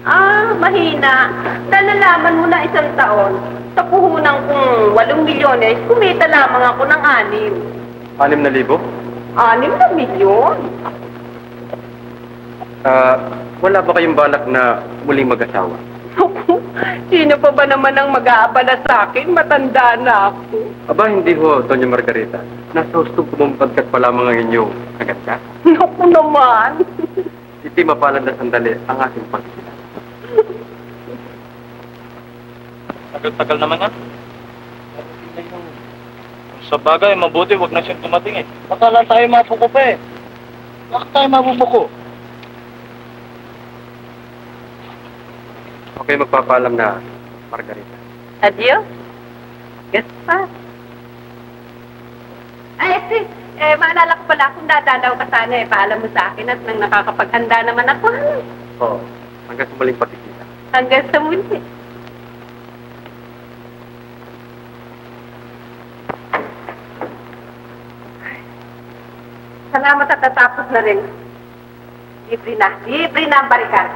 Ah, mahina. Nalalaman mo na isang taon. Sa puhunan kong walong milyones, kumita lamang ako ng anim. Anim na libo? Anim na milyon? Ah, wala ba kayong balak na muling mag-asawa? Sino pa ba naman ang mag-aabala sa akin? Matanda na ako. Aba, hindi ho, Doña Margarita. Nasa hustong kumumpagkat pa lamang ang inyong agad Naku naman. Hindi mapalad na sandali ang ating pagkikita. Tagal-tagal naman yan. Sa bagay, mabuti, wag na siyang tumating eh. Baka lang tayo mapuko pa eh. Bakit tayo mabubuko? Okay, magpapaalam na, Margarita. Adios. Yes pa. Ay, sis, eh, maalala ko pala kung dadalaw ka sana eh. Paalam mo sa akin at nang nakakapaghanda naman ako. Oo. Hanggang sa muling pagkikita. Hanggang sa muli. Salamat at natapos na rin. Libre na. Libre na ang barikan.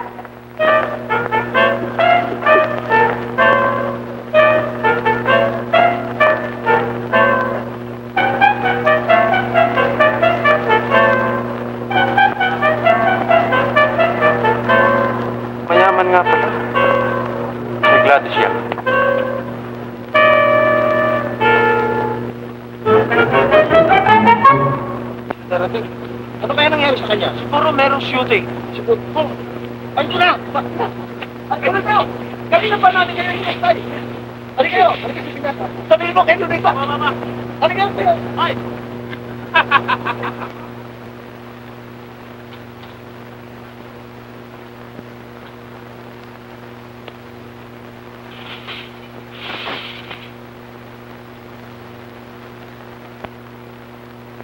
Darating. Ano kaya nangyari sa kanya? Siguro merong shooting. Siguro. Oh, ay, ito na! Ba- ba- Ay, ano kayo? Kanina pa natin kayo hinastay. Ano kayo? Ano kayo sinasa? Sabihin mo, kayo doon ba? Mama, mama. Ano kayo? Ano Ay!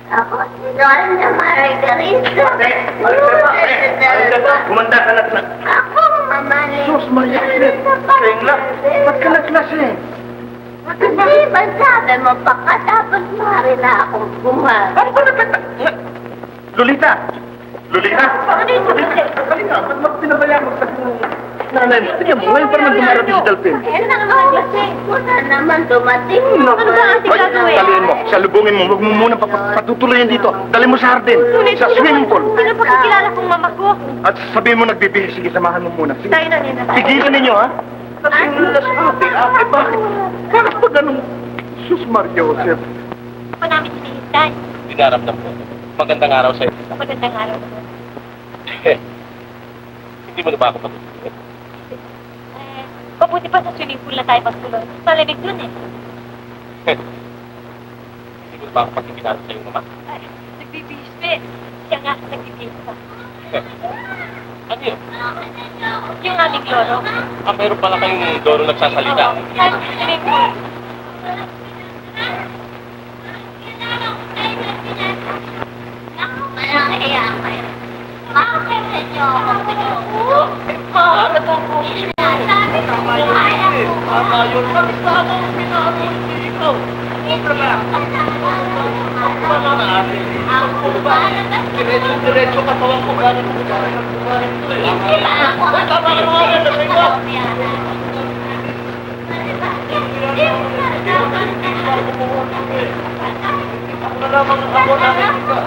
Ako si Doña Kumanda ka na. Ako, mamali. Sus, Maria, Kayong lang. Ba't ka naglasing? Hindi ba sabi mo pagkatapos mari na akong bumal? Ano ba napita? Lolita! Lolita! Halika, ba't mo pinabayaan mo nanay mo? Tingnan mo, ngayon pa naman dumarating si Delphine. Eh, na naman dumating. Ano ba ang Ay, Daliin mo, salubungin mo, huwag mo muna patutuloyin dito. Dali mo sa hardin, sa swimming pool. Sino pa kakilala kong mama ko? At sabihin mo nagbibihis, sige, samahan mo muna. Sige. Tayo na nila. Tigilan ninyo, ha? Sabihin mo sa ate, ate, bakit? Bakit ba ganun? Sus Maria Joseph. Pa namin sinihintay. Dinaramdam ko. Magandang araw sa'yo. Magandang araw. [laughs] Hindi mo na ba ako patutuloy? Eh, mabuti pa sa swimming pool na tayo magtuloy. Malamig dun eh. [laughs] Hindi mo na ba ako pagkikilala sa iyong mama? Ay, nagbibihis pa eh. Siya nga, nagbibihis [laughs] pa. Ano yun? Yung aming loro. Ah, meron pala kayong doro nagsasalita. Ay, swimming pool. Kaya kayo. Bakit medyo ako Para to po. Sabi ko, kaya ko. Tama yun. Magsama ang pinaro, hindi ikaw. Problema. Wala na natin. Diretso-diretso katawan ko gano'n ko gano'n ko gano'n ko eh. Ay, tama ka nga yan, lasing ka. Ako na lamang ako na ka.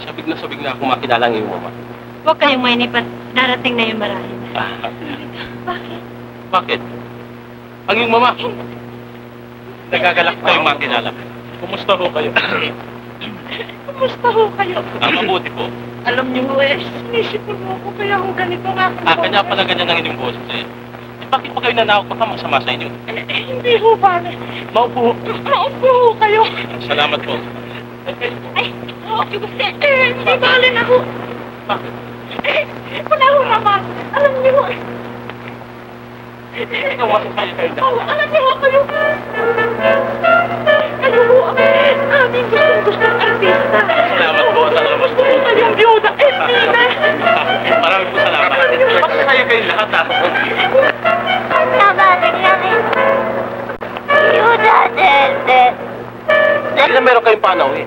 Sabig na sabig na ako makilala ang iyong mama. Huwag kayong mainip at darating na yung marahil. [laughs] Bakit? Bakit? Ang iyong mama. Nagagalak tayong makilala. Kumusta ho kayo? Kumusta ho kayo? ah, mabuti po. Alam niyo eh, sinisipon mo ako kaya kung ganito nga ako. Ah, kanya pala ganyan ang inyong boses eh. Eh, bakit pa kayo nanawag? Baka masama sa inyo. Eh, eh, hindi ho, pare. Maupo ho. Maupo ho kayo. Salamat po. Ay, okay ba siya? Eh, hindi bali na ho. Bakit? Eh, wala ho naman. Alam niyo ho. Nawa sa kayo kayo Oh, alam niyo ho kayo. Kayo ho ang aming gustong gustong artista. Salamat po. Salamat po. Kayong biyuda, eh, Tina. Marami po salamat. Basta kayo lahat ah. Nabalik namin. Yuda, dede. Kailan meron kayong panaw eh?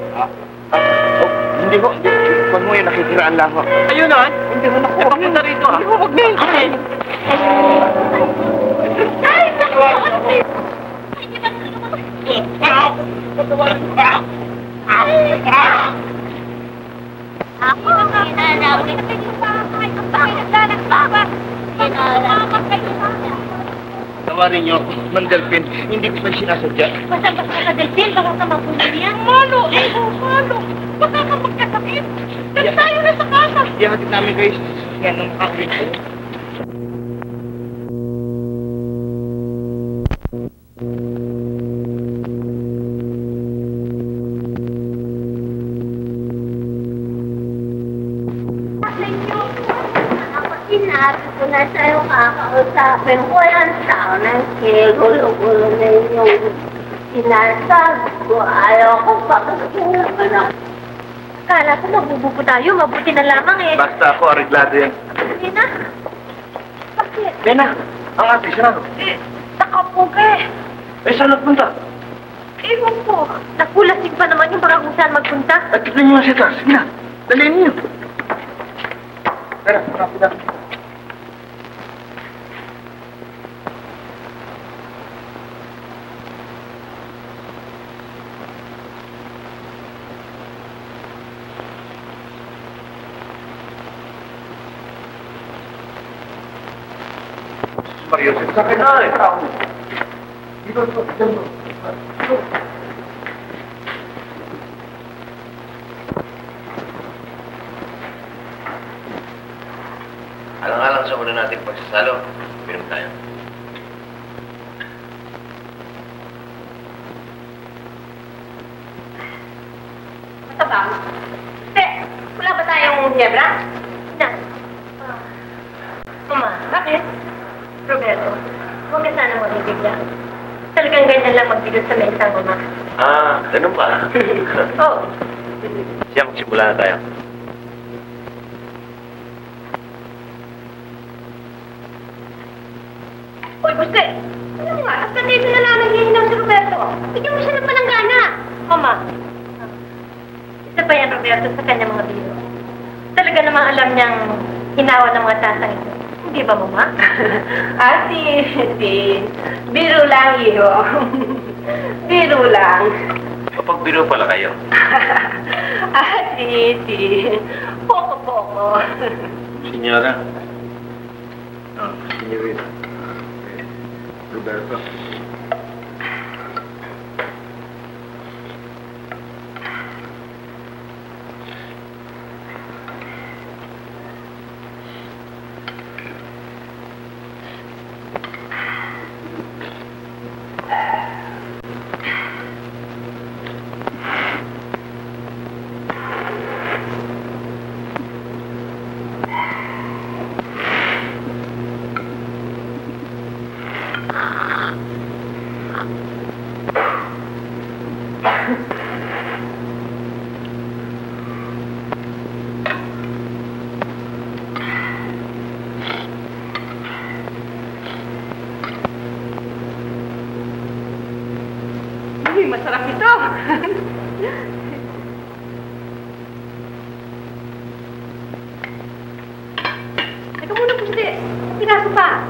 Hindi ho, hindi. Huwag mo yun, nakikiraan lang ho. Ayun na. Hindi mo nakuha. Bakit na rito ah? Huwag na yun. Ay, naku, ate. Ako ang kinalawi. Bakit naglalakbaba? Kinalawi. Tawarin niyo, Mandelpin, hindi ko pa sinasadya. Basta-basta ka, Delphine, baka ka mapunin yan. Malo, eh, malo. Baka ka magkasakit. Dali tayo na sa casa. Ihatid namin kayo sa yan ng makakawin ko. Na sa'yo kakausapin ko yan tao ng kigulo-gulo na inyong sinasabi ko. Ayaw ko pagkakulaman ako. Kala ko mabubuko tayo, mabuti na lamang eh. Basta ako, ariglado yan. Hindi na. Bakit? Bena, ang ate siya. Eh, nakapog eh. Eh, saan nagpunta? Ewan ko. Nakulasing pa naman yung baka kung saan magpunta. At tignan niyo nga siya, Sige na, dalhin niyo. Tara, marapit na. Mario, sa akin na eh. Dito, dito, dito. Alang-alang sa una nating pagsasalo, minum tayo. Matabang. Te, wala ba tayong yebra? Na. Mama, bakit? Roberto, huwag ka sana mabibigla. Talagang ganyan lang magbilot sa mesa, mama. Ah, ganun pa. [laughs] [laughs] Oh, Siya, magsimula na tayo. Uy, Buste! Ano nga? At dito na lang naghihinom si Roberto. Bigyan mo siya ng palanggana. Mama, isa pa yan, Roberto, sa kanya mga biro. Talaga namang alam niyang hinawa ng mga tatang ito. Hindi ba, Mama? Ate, [laughs] si, biro lang iyo. [laughs] biro lang. Kapag biro pala kayo. Ate, [laughs] si, poko-poko. Senyora. Oh, senyorita. Roberto. Masarap ito. Teka muna po, hindi. Pinaso pa.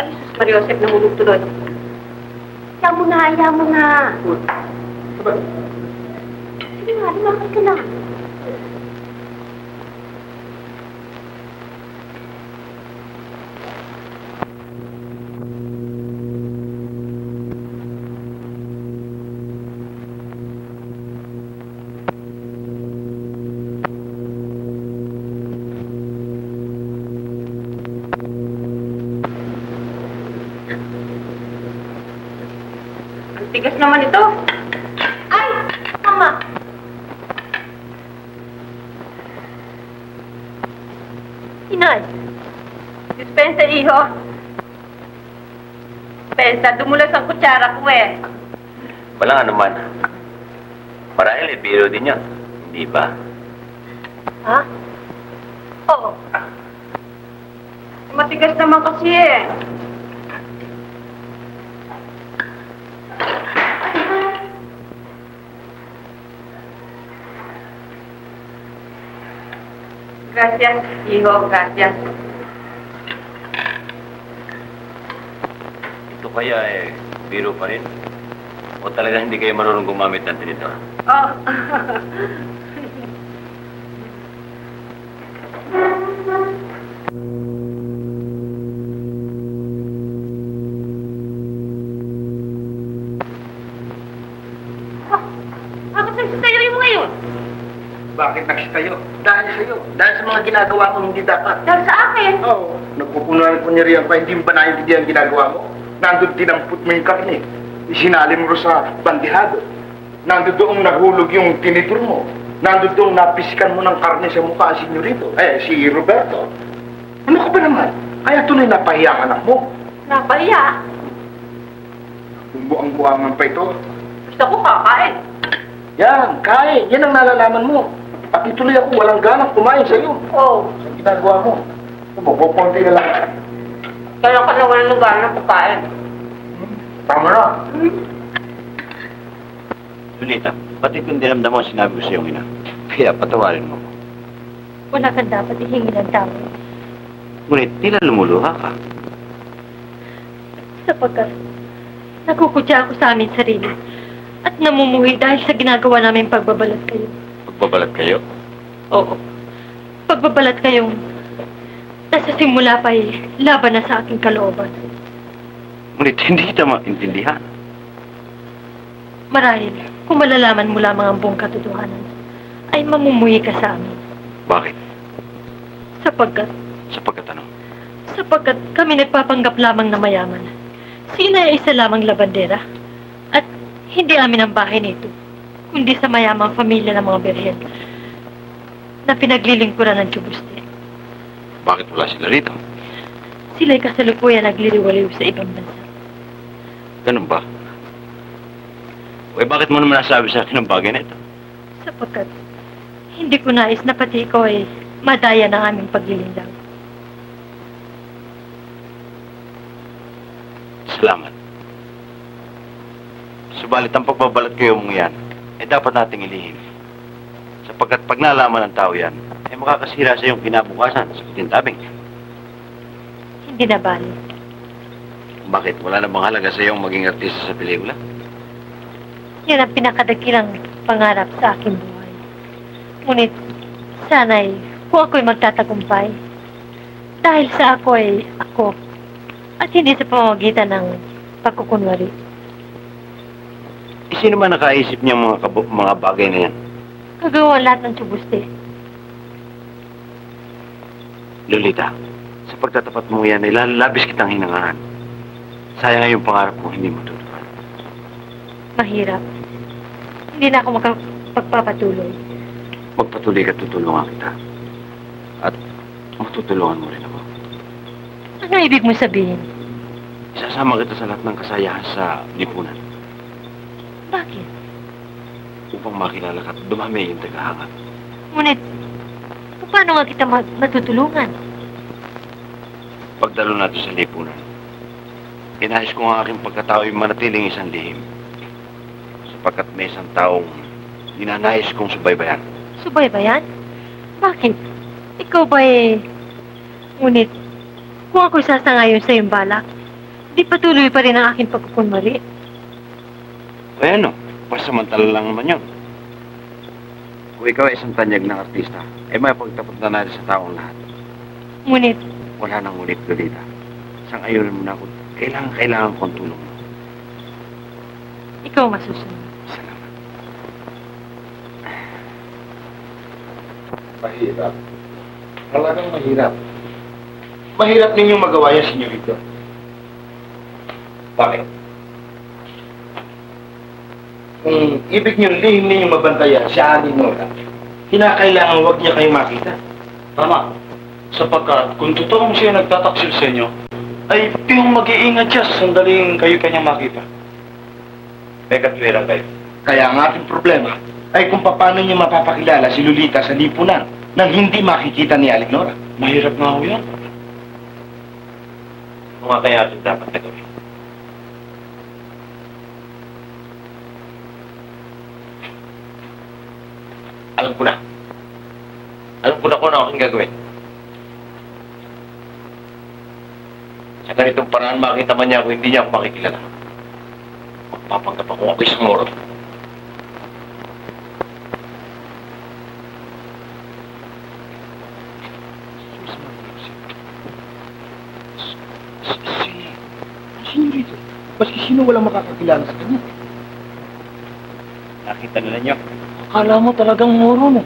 Ay, sus, Mariosep, nahulog tuloy. Ayaw mo na, ayaw mo na. Sige nga, lumakad ka na. Dispensa, dumulas ang kutsara ko eh. Walang anuman. Marahil eh, biro din yan. Hindi ba? Ha? Oo. Matigas naman kasi eh. Gracias, hijo, gracias. Kaya eh, biro pa rin. O talaga hindi kayo marunong gumamit ng tinidor? Oh. Bakit nagsitayo mo ngayon? Bakit nagsitayo? Dahil sa'yo. Dahil sa mga ginagawa mo hindi dapat. Dahil sa akin. Oo. Nagpupunuan ko niya riyan pa, hindi mo ba naiintindihan ang ginagawa mo? Nandun tinampot mo yung karne. Isinali mo sa bandihado. Nandun doong nahulog yung tinitur mo. Nandun doong napisikan mo ng karne sa mukha si Senyorito. Eh, si Roberto. Ano ka ba naman? Kaya tuloy napahiya ang anak mo. Napahiya. Kung buang-buangan pa ito. Gusto ko kakain. Yan, kain. Yan ang nalalaman mo. At ituloy ako walang ganang kumain sa iyo. Oo. Sa ginagawa mo. Pupunti na lang. Kaya ka na wala ng gana pagkain. Tama na. Lunita, pati kung dinamdam mo ang sinabi ko sa iyong ina. Kaya patawarin mo. Wala kang dapat ihingi ng tawad. Ngunit tila lumuluha ka. Sapagkat nakukutya ako sa amin sarili at namumuhi dahil sa ginagawa namin pagbabalat kayo. Pagbabalat kayo. Oo. Pagbabalat kayong nasa simula pa ay laban na sa aking kalooban. Ngunit hindi kita maintindihan. Marahil, kung malalaman mo lamang ang buong katotohanan, ay mamumuhi ka sa amin. Bakit? Sapagkat, Sapagkat ano? sapagkat kami nagpapanggap lamang na mayaman. Sila ay isa lamang labandera. At hindi amin ang bahay nito, kundi sa mayamang pamilya ng mga birhen na pinaglilingkuran ng Tubuste. Bakit wala sila rito? Sila'y kasalukuyan nagliliwaliw sa ibang bansa. Ganun ba? Uy, bakit mo naman nasabi sa akin ang bagay na ito? Sapagkat hindi ko nais na pati ikaw ay madaya ng aming paglilindang. Salamat. Subalit ang pagbabalat kayo mong yan, ay dapat nating ilihim. Sapagkat pag nalaman ng tao yan, ay makakasira sa iyong kinabukasan sa kutintabing. Hindi na bali. Bakit? Wala na bang halaga sa iyong maging artista sa pelikula? Yan ang pinakadakilang pangarap sa aking buhay. Ngunit, sana'y kung ako'y magtatagumpay, dahil sa ako ay ako, at hindi sa pamamagitan ng pagkukunwari. Eh, sino man nakaisip niyang mga, mga bagay na yan? Kagawa lahat ng tubuste. Lolita, sa pagtatapat mo yan, ay lalabis kitang hinangaan. Sayang nga yung pangarap ko, hindi mo tutupad. Mahirap. Hindi na ako makapagpapatuloy. Magpatuloy ka, tutulungan kita. At matutulungan mo rin ako. Ano ibig mo sabihin? Isasama kita sa lahat ng kasayahan sa lipunan Bakit? upang makilala ka at dumami yung tagahangat. Ngunit, paano nga kita ma- matutulungan? Pagdalo natin sa lipunan, Inayos ko ang aking pagkatao yung manatiling isang lihim. Sapagkat may isang taong ninanayos kong subaybayan. Subaybayan? Bakit? Ikaw ba eh... Ngunit, kung ako sasangayon sa iyong balak, di patuloy pa rin ang aking pagkukunwari. Kaya ano, pasamantala lang naman yun. Kung ikaw ay isang tanyag ng artista, ay may pagtapot na natin sa taong lahat. Ngunit, Wala nang ulit, Lolita. Isang ayunin mo na ako. Kailangan, kailangan kong tulong mo. ikaw masusunod. Mahirap. Talagang mahirap. Mahirap ninyong magawa yan, senyorito. Bakit? Kung ibig niyong lihim ninyong mabantayan si Aling Nora, kinakailangan huwag niya kayong makita. Tama. Sapagkat kung totoong siya nagtataksil sa inyo, ay piyong mag-iingat siya sa sandaling kayo kanyang makita. May katwiran kayo. Kaya ang ating problema ay kung paano niyo mapapakilala si Lolita sa lipunan nang hindi makikita ni Aling Nora. Mahirap nga ho yan. Mga kaya dapat na gawin. Alam ko na. Alam ko na kung ano aking gagawin. Sa ganitong paraan, makita man niya ako, hindi niya ako makikilala. Magpapanggap ako ako isang moro. Senyorito, maski sino walang makakakilala sa kanya. Nakita nila niyo. Akala mo talagang moro mo.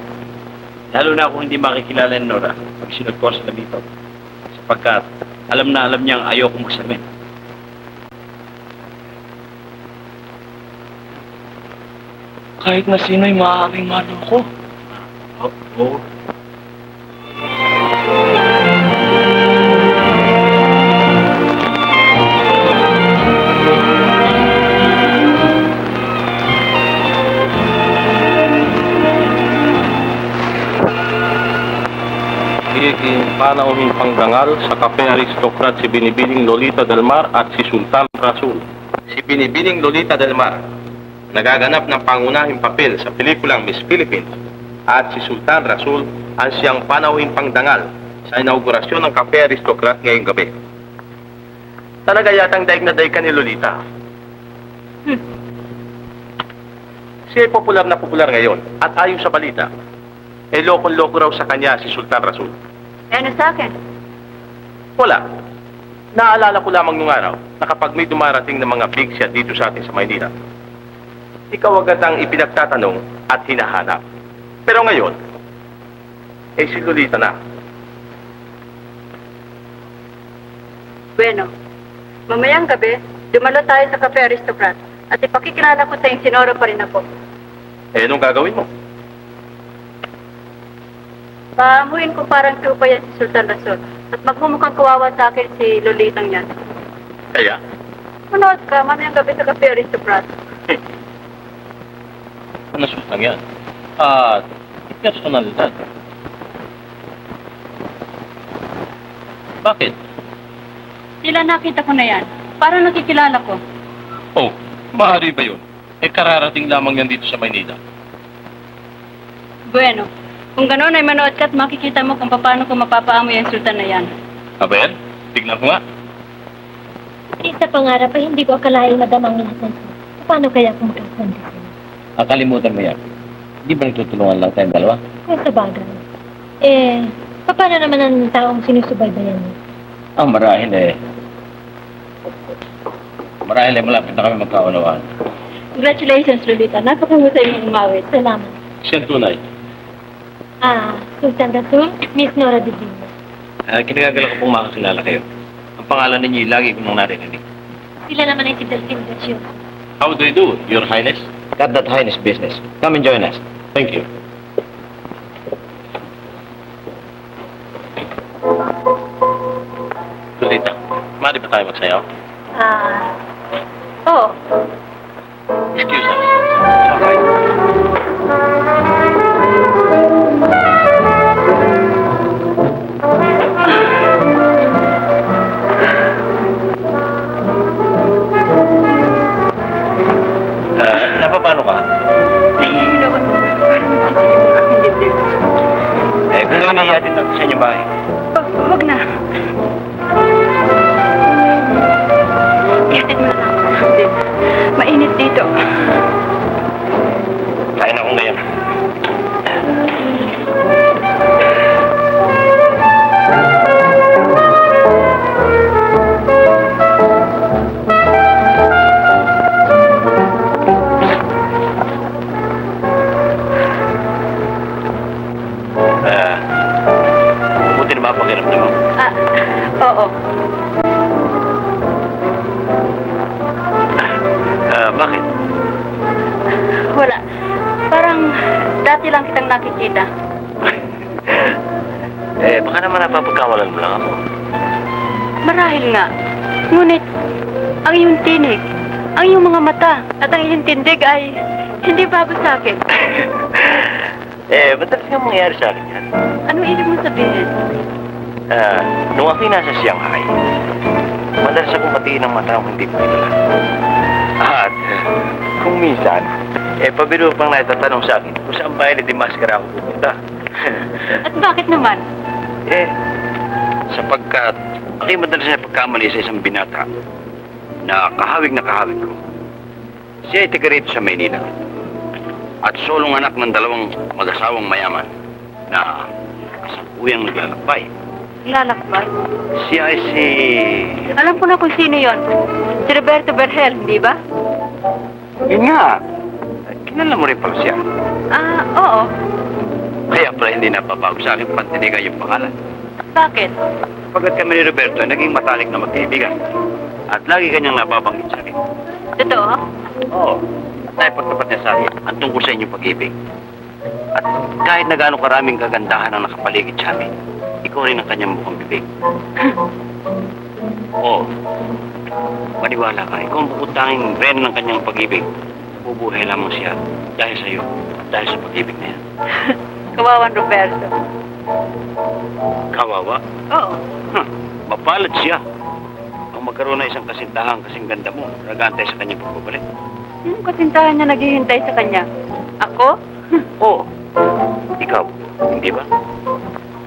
Lalo na ako hindi makikilala ni Nora pag sinod ko sa lamito. Sapagkat alam na alam niyang ayaw kong magsamin. Kahit na sino'y maaaring maloko. Oo. Oh, Higing panauhing pangdangal sa kape aristokrat si Binibining Lolita Del Mar at si Sultan Rasul. Si Binibining Lolita Del Mar, nagaganap ng pangunahing papel sa pelikulang Miss Philippines at si Sultan Rasul ang siyang panauhing pangdangal sa inaugurasyon ng kape aristokrat ngayong gabi. Talaga yatang daig na daig ka ni Lolita. Siya ay popular na popular ngayon at ayon sa balita, eh loko-loko raw sa kanya si Sultan Rasul. Ano sa akin? Wala. Naalala ko lamang nung araw na kapag may dumarating ng mga big shot dito sa atin sa Maynila, ikaw agad ang ipinagtatanong at hinahanap. Pero ngayon, eh si Lolita na. Bueno, mamayang gabi, dumalo tayo sa Cafe Aristocrat at ipakikilala ko sa yung sinoro pa rin ako. Eh, anong gagawin mo? Paamuin ko parang tupa yan si Sultan Rasul at magmumukhang kawawa sa akin si Lolitang yan. Kaya, Manood ka, mamayang gabi sa Cafe Aristocrat. [laughs] ano sultang yan? At, personalidad. Bakit? Sila nakita ko na yan. Parang nakikilala ko. Oh, maaari ba yun? Eh, kararating lamang yan dito sa Maynila. Bueno, kung gano'n ay manood ka at makikita mo kung paano ko mapapaamoy ang sultan na yan. Aben, tignan ko nga. Di sa pangarap ay hindi ko akalain madamang lahat ng. Paano kaya kung magkakondisyon? Nakalimutan mo yan. Hindi ba nagtutulungan lang tayong dalawa? Kung sa bagay. Eh, paano naman ang taong sinusubaybayan mo? Ang marahil eh. Marahil eh malapit na kami magkaunawaan. Congratulations, Lolita. Napakahusay mong umawit. Salamat. Siyang tunay. Ah, Sultan Rasul, Miss Nora Divina. Uh, kinagagala ko pong makakilala kayo. Ang pangalan ninyo, lagi ko nang narinig. Sila naman ay si Delphine Garcia. How do you do, Your Highness? Got that highness business. Come and join us. Thank you. Lolita, maaari ba tayo magsayaw? Ah, oh, ihatid natin sa inyong bahay. Oh, wag na. Ihatid mo na lang. Mainit dito. Dati lang kitang nakikita. [laughs] Eh, baka naman napapagkawalan mo lang ako. Marahil nga. Ngunit, ang iyong tinig, ang iyong mga mata, at ang iyong tindig ay hindi bago sa akin. [laughs] Eh, ba't talaga mangyayari sa akin yan? Ano ibig mo sabihin? Ah, nung ako'y nasa Shanghai, madalas akong patiin ng mata kung hindi ko kilala. At kung minsan, eh pabiro pang naitatanong sa akin kung saan bahay ni Dimaskara ako pupunta. At bakit naman? eh, sapagkat ako'y madalas na pagkamali sa isang binata na kahawig na kahawig ko. Siya ay taga rito sa Maynila. At solong anak ng dalawang mag-asawang mayaman na kasapuyang naglalakbay. Lalakbay. Siya ay si... Alam ko na kung sino yon. Si Roberto Berhel, di ba? Yun nga. Kilala mo rin pala siya. Ah, oo. Kaya pala hindi napabago sa akin pantinigan yung pangalan. Bakit? Pagkat kami ni Roberto ay naging matalik na magkaibigan. At lagi kanyang nababanggit sa akin. Totoo? Oo. At pagtapat niya sa akin ang tungkol sa inyong pag-ibig. At kahit na gaano karaming kagandahan ang nakapaligid sa amin, ikaw rin ang kanyang mukhang bibig. [laughs] Oo. Maniwala ka, ikaw ang bukod tanging reyna ng kanyang pag-ibig. Bubuhay lamang siya dahil sa iyo, dahil sa pag-ibig na yan. [laughs] Kawawan Roberto. Kawawa? Oo. Huh, mapalad siya. Ang magkaroon ng isang kasintahan kasing ganda mo, nagantay sa kanyang pagbabalik. Sinong kasintahan niya naghihintay sa kanya? Ako? Oo. Ikaw, hindi ba?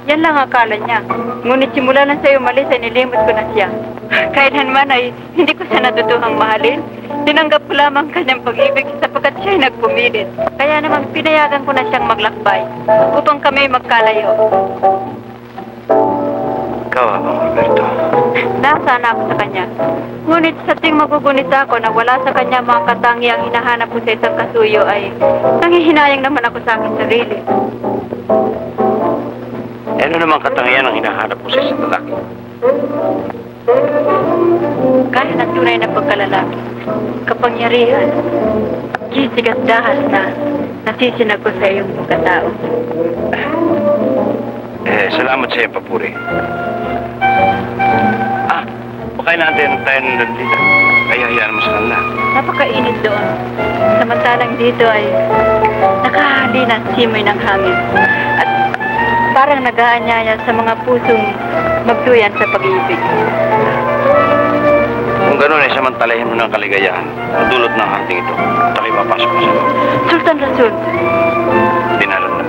Yan lang akala niya. Ngunit simula nang sa'yo umalis ay nilimot ko na siya. Kailanman ay hindi ko siya natutuhang mahalin. Tinanggap ko lamang kanyang pag-ibig sapagkat siya ay nagpumilit. Kaya naman pinayagan ko na siyang maglakbay upang kami magkalayo. Kawawa, Roberto. Nasaan ako sa kanya. Ngunit sa ting magugunit ako na wala sa kanya mga katangiang hinahanap ko sa isang kasuyo ay nangihinayang naman ako sa aking sarili. Eh, ano naman katangian ang hinahanap mo sa isang lalaki? Kaya ng tunay na pagkalalaki, kapangyarihan, kisig at dahas na nasisinag ko sa iyong pagkatao. Eh, salamat sa iyo, Papuri. Ah, baka natin tayo ng landita. Kaya hayaan mo sa kanila. Napakainit doon. Samantalang dito ay nakahalina ang simoy ng hangin. At parang nag-aanyaya sa mga pusong magtuyan sa pag-ibig. Kung gano'n ay samantalahin mo ng kaligayahan ang dulot ng hunting ito. Papasok mo sa loob. Sultan Rasul, Dinaran mo.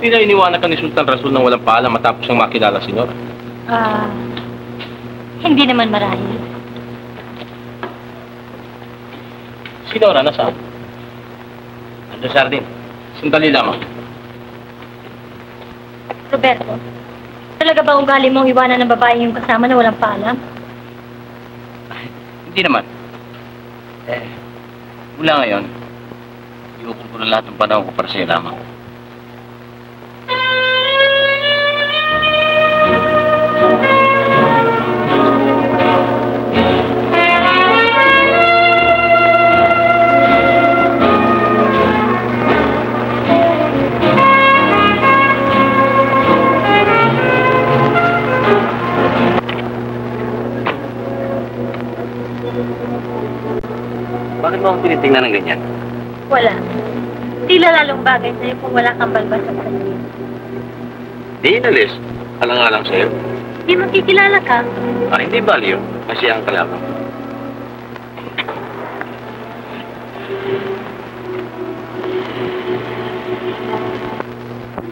Hindi na iniwanan ka ni Sultan Rasul ng walang paalam matapos siyang makilala, senyor. Ah, hindi naman marahil. Sinora, nasaan? Ando sardin. Sandali lamang. Roberto, talaga ba ugali mong iwanan ng babae yung kasama na walang paalam? Hindi naman. Eh, mula ngayon, iukol ko na lahat ng panahon ko para sa'yo lamang. Bakit mo ako tinitingnan ng ganyan? Wala. Tila lalong bagay sa'yo kung wala kang balbas sa sarili. Di inalis. Alang-alang sa'yo. Hindi makikilala ka. Ah, hindi baliw. Kasi ang kalaban.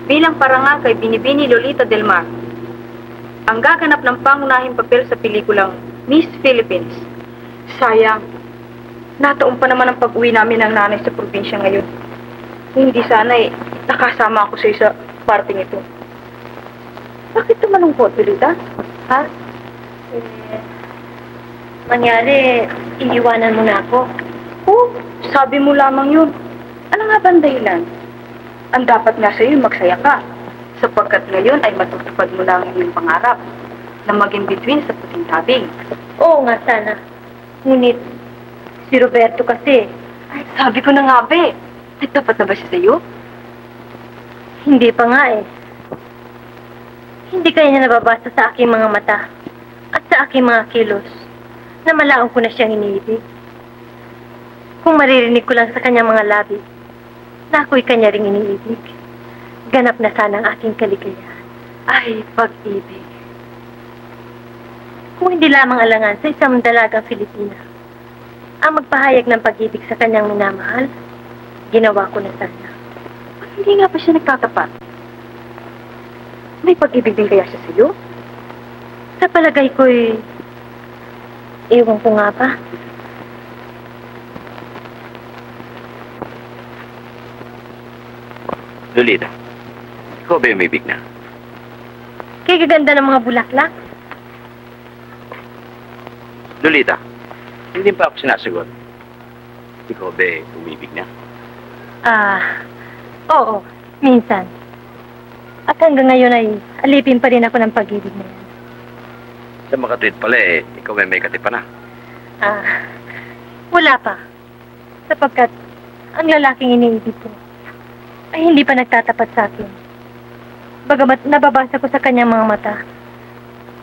Bilang parangal kay Binibini Lolita Del Mar, ang gaganap ng pangunahing papel sa pelikulang Miss Philippines. Sayang, nataon pa naman ang pag-uwi namin ng nanay sa probinsya ngayon. Hindi sana eh, nakasama ako sa isa parting ito. Bakit ka malungkot, Lolita? Ha? Eh, mangyari, iniwanan mo na ako. Oh, sabi mo lamang yun. Ano nga ba ang dahilan? Ang dapat nga sa'yo, magsaya ka. Sapagkat ngayon ay matutupad mo na ang iyong pangarap na maging between sa puting tabing. Oo nga sana. Ngunit, si Roberto kasi, Ay, sabi ko na nga ba eh. Nagtapat na ba siya sa'yo? hindi pa nga eh. Hindi kaya niya nababasa sa aking mga mata at sa aking mga kilos na malaong ko na siyang iniibig. Kung maririnig ko lang sa kanyang mga labi na ako'y kanya ring iniibig, ganap na sana ang aking kaligayahan. Ay, pag-ibig. Kung hindi lamang alangan sa isang dalagang Filipina ang magpahayag ng pag-ibig sa kanyang minamahal, ginawa ko na sana. Hindi nga ba siya nagtatapat? May pag-ibig din kaya siya sa'yo? Sa palagay ko'y... Ewan ko nga ba? Lolita, ikaw ba yung umibig na? Kaya gaganda ng mga bulaklak. Lolita, hindi pa ako sinasagot. Ikaw ba umibig na? Ah, oo, minsan. At hanggang ngayon ay alipin pa rin ako ng pag-ibig na yan. Sa makatwid pala eh, ikaw ay may katipa na. Ah, wala pa. Sapagkat ang lalaking iniibig ko ay hindi pa nagtatapat sa akin. Bagamat nababasa ko sa kanyang mga mata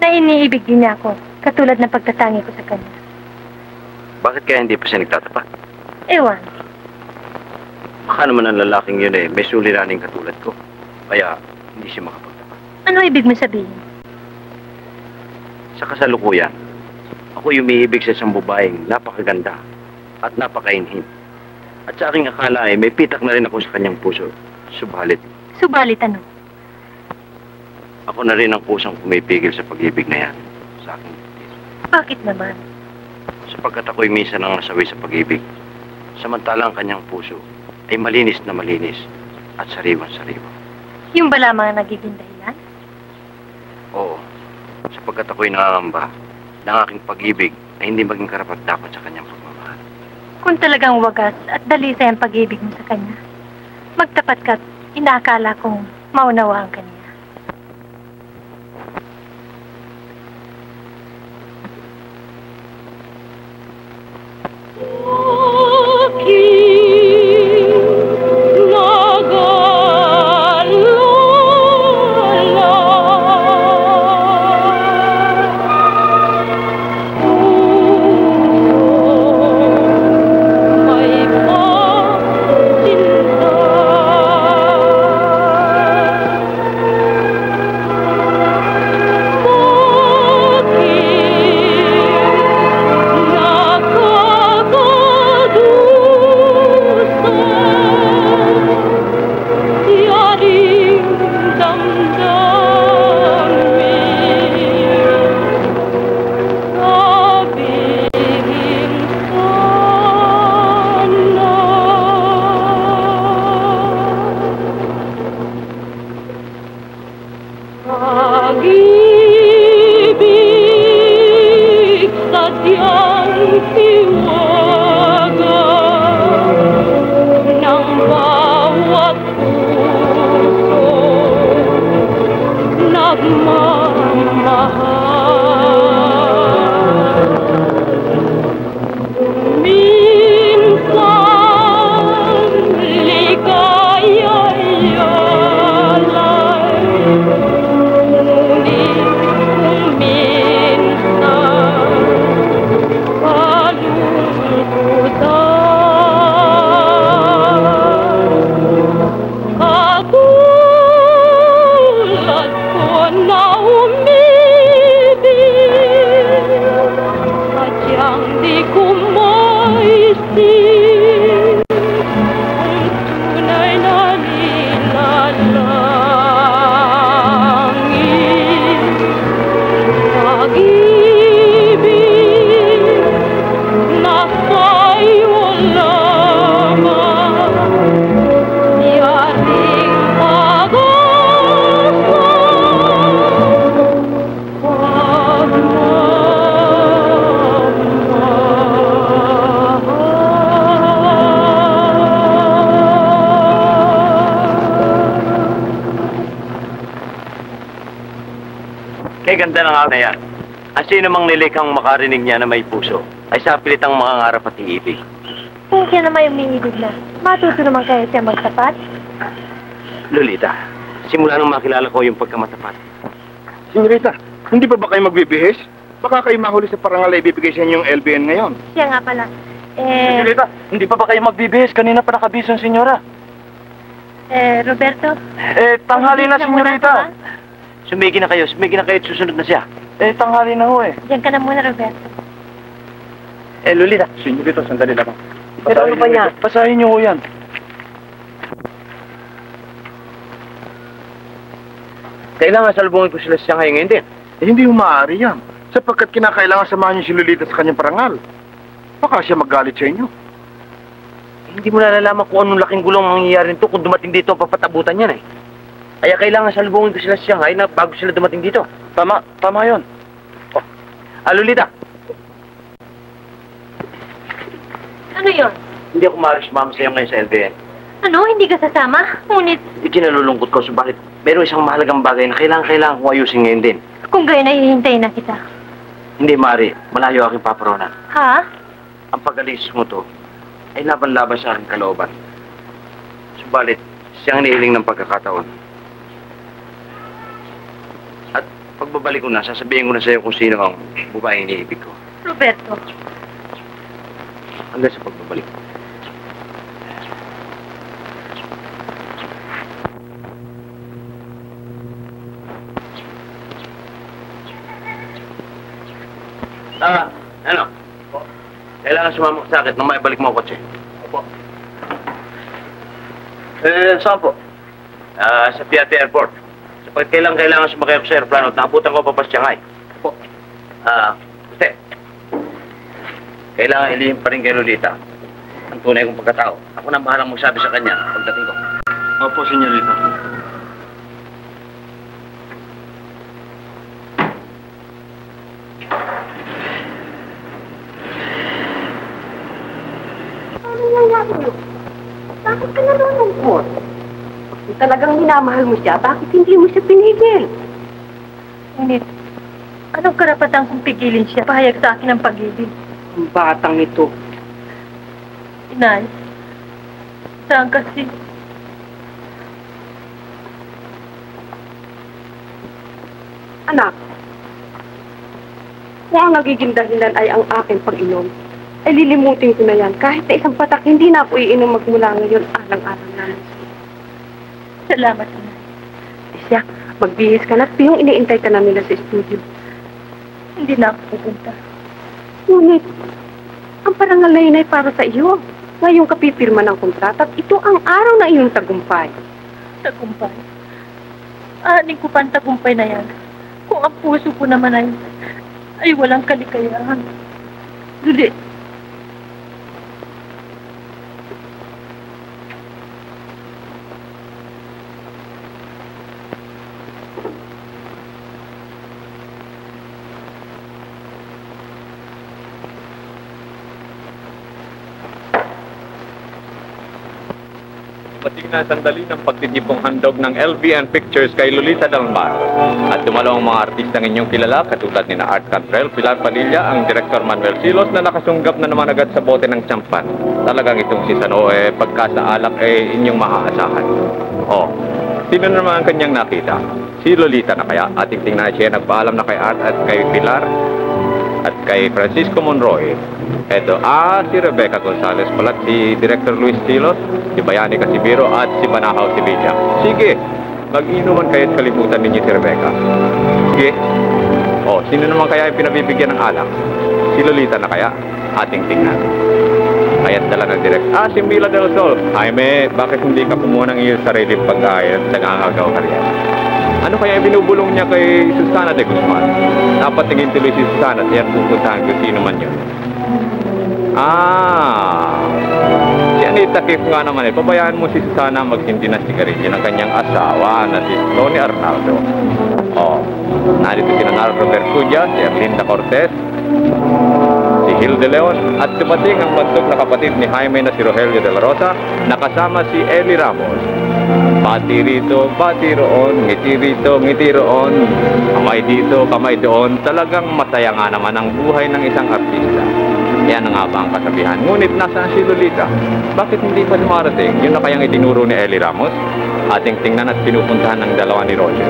na iniibig din niya ako, katulad ng pagtatangi ko sa kanya. Bakit kaya hindi pa siya nagtatapat? Ewan, Baka naman ang lalaking yun eh, may suliraning katulad ko. Kaya hindi siya makapagtapat. ano ibig mo sabihin? Sa kasalukuyan, ako yung umiibig sa isang babaeng napakaganda at napakainhin. At sa aking akala ay may pitak na rin ako sa kanyang puso. Subalit, Subalit ano? ako na rin ang kusang pumipigil sa pag-ibig na yan sa aking. Bakit naman? Sapagkat ako'y minsan ang nasawi sa pag-ibig. Samantalang ang kanyang puso ay malinis na malinis at sariwan-sariwa. Yung ba lamang ang nagiging dahilan? Oo, sapagkat ako'y nangangamba na ang aking pag-ibig ay hindi maging karapat-dapat sa kanyang pagmamahal. Kung talagang wagas at dalisay ang pag-ibig mo sa kanya, magtapat ka't inaakala kong maunawaan ka niya. Pag-ibig sino mang nilikhang makarinig niya na may puso, ay sa pilitang mangangarap at iibig. Kung siya naman yung umiibig na, matuto naman kaya siya magtapat. Lolita, simula nung makilala ko yung pagkamatapat. Senyorita, hindi pa ba kayo magbibihis? Baka kayo mahuli sa parangal na ibibigay sa inyong LBN ngayon. Siya nga pala. Eh, Senyorita, hindi pa ba kayo magbibihis? Kanina pa nakabis ang senyora. eh, Roberto. Eh, tanghali na, senyorita. Sumigi na kayo, sumigi na kayo at susunod na siya. Eh, tanghali na ho eh. Diyan ka na muna, Roberto. Eh, Lolita, Senyorita, sandali lang. Pero ano ba niya? Pasahin niyo ho yan. kailangan salubungin ko sila siya ngayon din. Eh, hindi maaari yan. Sapagkat kinakailangan samahan niyo si Lolita sa kanyang parangal. Baka siya magalit sa inyo. Hindi mo nalalaman kung anong laking gulong mangyayari nito kung dumating dito ang papatabutan yan eh. Kaya kailangan salubungin ko sila sa Shanghai na bago sila dumating dito. Tama, tama yon. Ah, Lolita, Ano yon? hindi ako maaari sumama sa iyo ngayon sa LBN. Ano? Hindi ka sasama? Ngunit, Ikinalulungkot ko, subalit meron isang mahalagang bagay na kailangan kailangan kong ayusin ngayon din. kung gayon ay hihintay na kita. Hindi maaari, malayo aking paparonan. Ha? Ang pag-alis mo to ay laban-laban sa aking kalooban. Subalit, siyang nihiling ng pagkakataon. At pagbabalik ko na, sasabihin ko na sa iyo kung sino ang babaeng iniibig ko. Roberto. Hanggang sa pagbabalik. Ah, ano? Kailangan sumama sa akin nang maibalik mo ang kotse. Opo. Eh, saan po? Ah, sa Piatti Airport. Sapagkat kailangan kailangan sumakay ako sa aeroplano at naabutan ko pa pa Shanghai. Opo. Ah, Jose. Kailangan ilihim pa rin kay Lolita ang tunay kong pagkatao. Ako na bahalang magsabi sa kanya pagdating ko. Opo, senyorita. Ano nangyari mo? Bakit ka nalulungkot? Kung talagang minamahal mo siya, bakit hindi mo siya pinigil? Ngunit, anong karapatan kong pigilin siya? Pahayag sa akin ang pag-ibig. Ang batang ito. Inay, saan kasi? Anak, kung ang nagiging dahilan ay ang aking pag-inom, ay lilimutin ko na yan. Kahit na isang patak, hindi na ako iinom magmula ngayon alang-alang namin. Salamat, Inay. Siya, magbihis ka na yung iniintay ka na nila sa studio. Hindi na ako pupunta. Ngunit, ang parangal na para sa iyo. Ngayong kapipirma ng kontrata at ito ang araw na iyong tagumpay. Tagumpay. Aaning ko pa ang tagumpay na yan. Kung ang puso ko naman ay, ay walang kalikayahan. Duli, na sandali ng pagtitipong handog ng LVN Pictures kay Lolita Dalmar. At dumalo ang mga artistang inyong kilala katulad ni na Art Cantrell, Pilar Padilla, ang Director Manuel Silos na nakasunggap na naman agad sa bote ng champan. Talagang itong si Sanoe, eh, pagka sa alak eh inyong maaasahan. Oh, sino naman ang kanyang nakita? Si Lolita na kaya ating tingnan siya nagpaalam na kay Art at kay Pilar at kay Francisco Monroy. Eto, ah, si Rebecca Gonzalez pala, si Director Luis Silos, si Bayani Casimiro at si Banahaw Sevilla. Sige, mag-inuman kayo at kalimutan ninyo si Rebecca. Sige. Oh, sino naman kaya yung pinabibigyan ng alak? Si Lolita na kaya? Ating tingnan. Kaya't dala ng direct. Ah, si Mila Del Sol. Jaime, bakit hindi ka kumuha ng iyong sarili pag-ayat nangangagaw ka rin? Ano kaya binubulong niya kay Susana de Guzman? Dapat tingin tuloy si Susana at yan pupuntahan kung sino man yun. Ah, si Anita Kif nga naman eh. Pabayaan mo si Susana magsindi ng sigarilyo ng kanyang asawa na si Tony Arnaldo. Oh, narito si Nanaro Robert Cuya, si Erlinda Cortez, Gil de Leon at dumating ang bantog na kapatid ni Jaime na si Rogelio de la Rosa nakasama si Eli Ramos. Bati rito, bati roon, ngiti rito, ngiti roon, kamay dito, kamay doon. Talagang masaya nga naman ang buhay ng isang artista. Yan nga ba ang kasabihan. Ngunit nasaan si Lolita? Bakit hindi pa dumarating? Yun na kayang itinuro ni Eli Ramos? Ating tingnan at pinupuntahan ng dalawa ni Roger.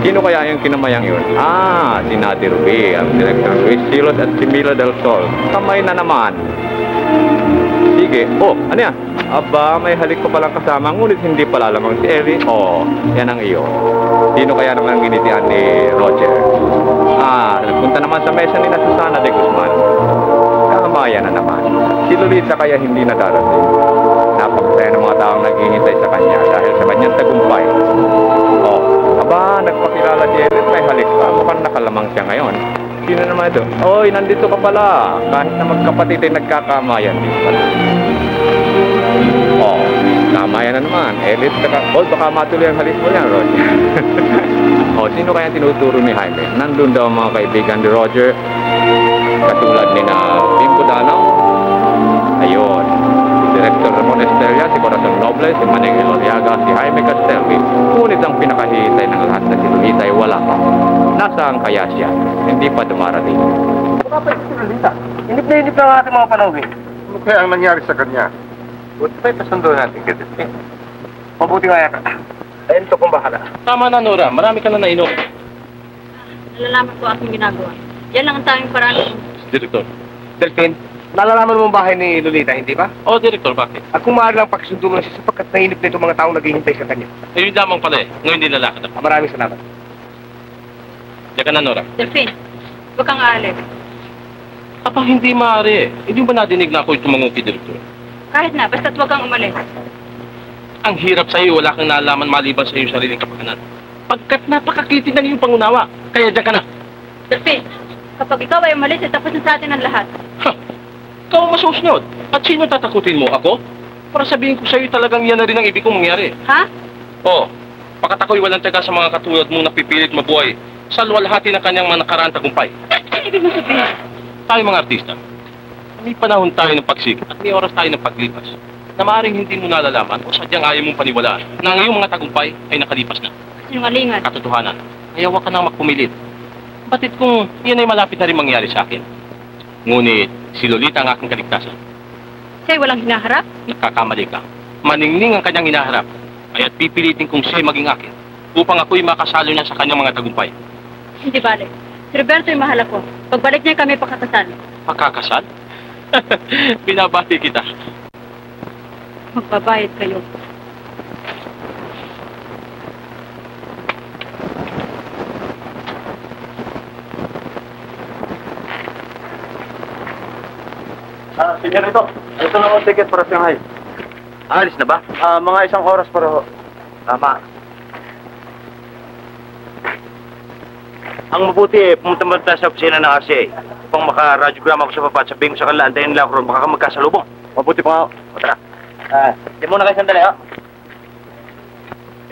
Sino kaya yung kinamayang yun? Ah, si Nati Rubi, ang director Luis Silos at si Mila Del Sol. Kamay na naman. Sige. Oh, ano yan? Aba, may halik pa palang kasama, ngunit hindi pala lamang si Ellie. Oh, yan ang iyo. Sino kaya naman ang ginitian ni Roger? Ah, nagpunta naman sa mesa ni na Susana de Guzman. Kamayan na naman. Si Lolita kaya hindi na Napakasaya ng mga taong naghihintay sa kanya dahil sa kanyang tagumpay. Oh, aba, nagpakilala si Ellie, may halik pa. Mukhang nakalamang siya ngayon. Sino naman ito? Oy, nandito ka pala. Kahit na magkapatid ay nagkakamayan din pala. Oh, kamayan na naman. Elite ka. Oh, baka matuloy ang halis mo yan, Roger. [laughs] oh, sino kaya tinuturo ni Jaime? Nandun daw mga kaibigan ni Roger. Katulad ni na Bimbo Danaw. Director Ramon Estrella, si Corazon Noble, si Maneng Eloriaga, si Jaime Castelvi. Ngunit ang pinakahihintay ng lahat na si Lolita ay wala pa. Nasaan kaya siya? Hindi pa dumarating. Baka pa si Lolita. Inip na inip ang ating mga panahon. Ano kaya ang nangyari sa kanya? Buti pa ipasundo natin Delphine. Mabuti nga yata. Ayun to kung bahala. Tama na, Nora. Marami ka na nainom. Nalalaman ko aking ginagawa. Yan lang ang tanging paraan. Direktor. Delphine, nalalaman mo ang bahay ni Lolita, hindi ba? Oh, Direktor, bakit? At kung maaari lang pakisundo mo na siya sapagkat nainip na itong mga taong naghihintay sa kanya. Eh, yun lamang pala eh. Ngayon nilalakad ako. Ah, Maraming salamat. Diyan ka na, Nora. Delphine, huwag kang aalis. Aba, hindi maaari eh. Hindi ba nadinig na ako tumango kay Direktor? Kahit na, basta't huwag kang umalis. Ang hirap sa'yo, wala kang nalaman maliban sa iyong sariling kapakanan. Pagkat napakakitid ng iyong pangunawa. Kaya diyan ka na. Delphine, kapag ikaw ay umalis, ay tapos na sa atin ang lahat. Ha! Ikaw ang masusunod. At sino tatakutin mo? Ako? Para sabihin ko sa'yo talagang yan na rin ang ibig kong mangyari. Ha? Oo. Pagkat ako'y walang taga sa mga katulad mo na pipilit mabuhay sa luwalhati ng kanyang mga nakaraan tagumpay. Ano ibig mo sabihin? Tayo mga artista, may panahon tayo ng pagsigit at may oras tayo ng paglipas na maaaring hindi mo nalalaman o sadyang ayaw mong paniwalaan na ang iyong mga tagumpay ay nakalipas na. Sinungalingan. Katotohanan. Huwag ka nang magpumilit. Batid kung yan ay malapit na rin mangyari sa akin. Ngunit si Lolita ang aking kaligtasan. Siya'y walang hinaharap? Nagkakamali ka. Maningning ang kanyang hinaharap. Kaya't pipilitin kong siya'y maging akin upang ako'y makasalo niya sa kanyang mga tagumpay. Hindi bale. Si Roberto ay mahal ako. Pagbalik niya kami pakakasal. Pagkakasal? [laughs] Binabati kita. Magbabayad kayo. Ah, senyorito. Ito na ang ticket para Shanghai. Alis na ba? Ah, mga isang oras para ho. Tama. Ang mabuti eh, pumunta mo tayo sa opisina ng RCA upang maka-radiogram ako sa baba at sabihin ko sa kanila, antayin nila ako ron, baka magkasalubong. Mabuti pa nga. O tara. Ah, di muna kayo sandali, ha?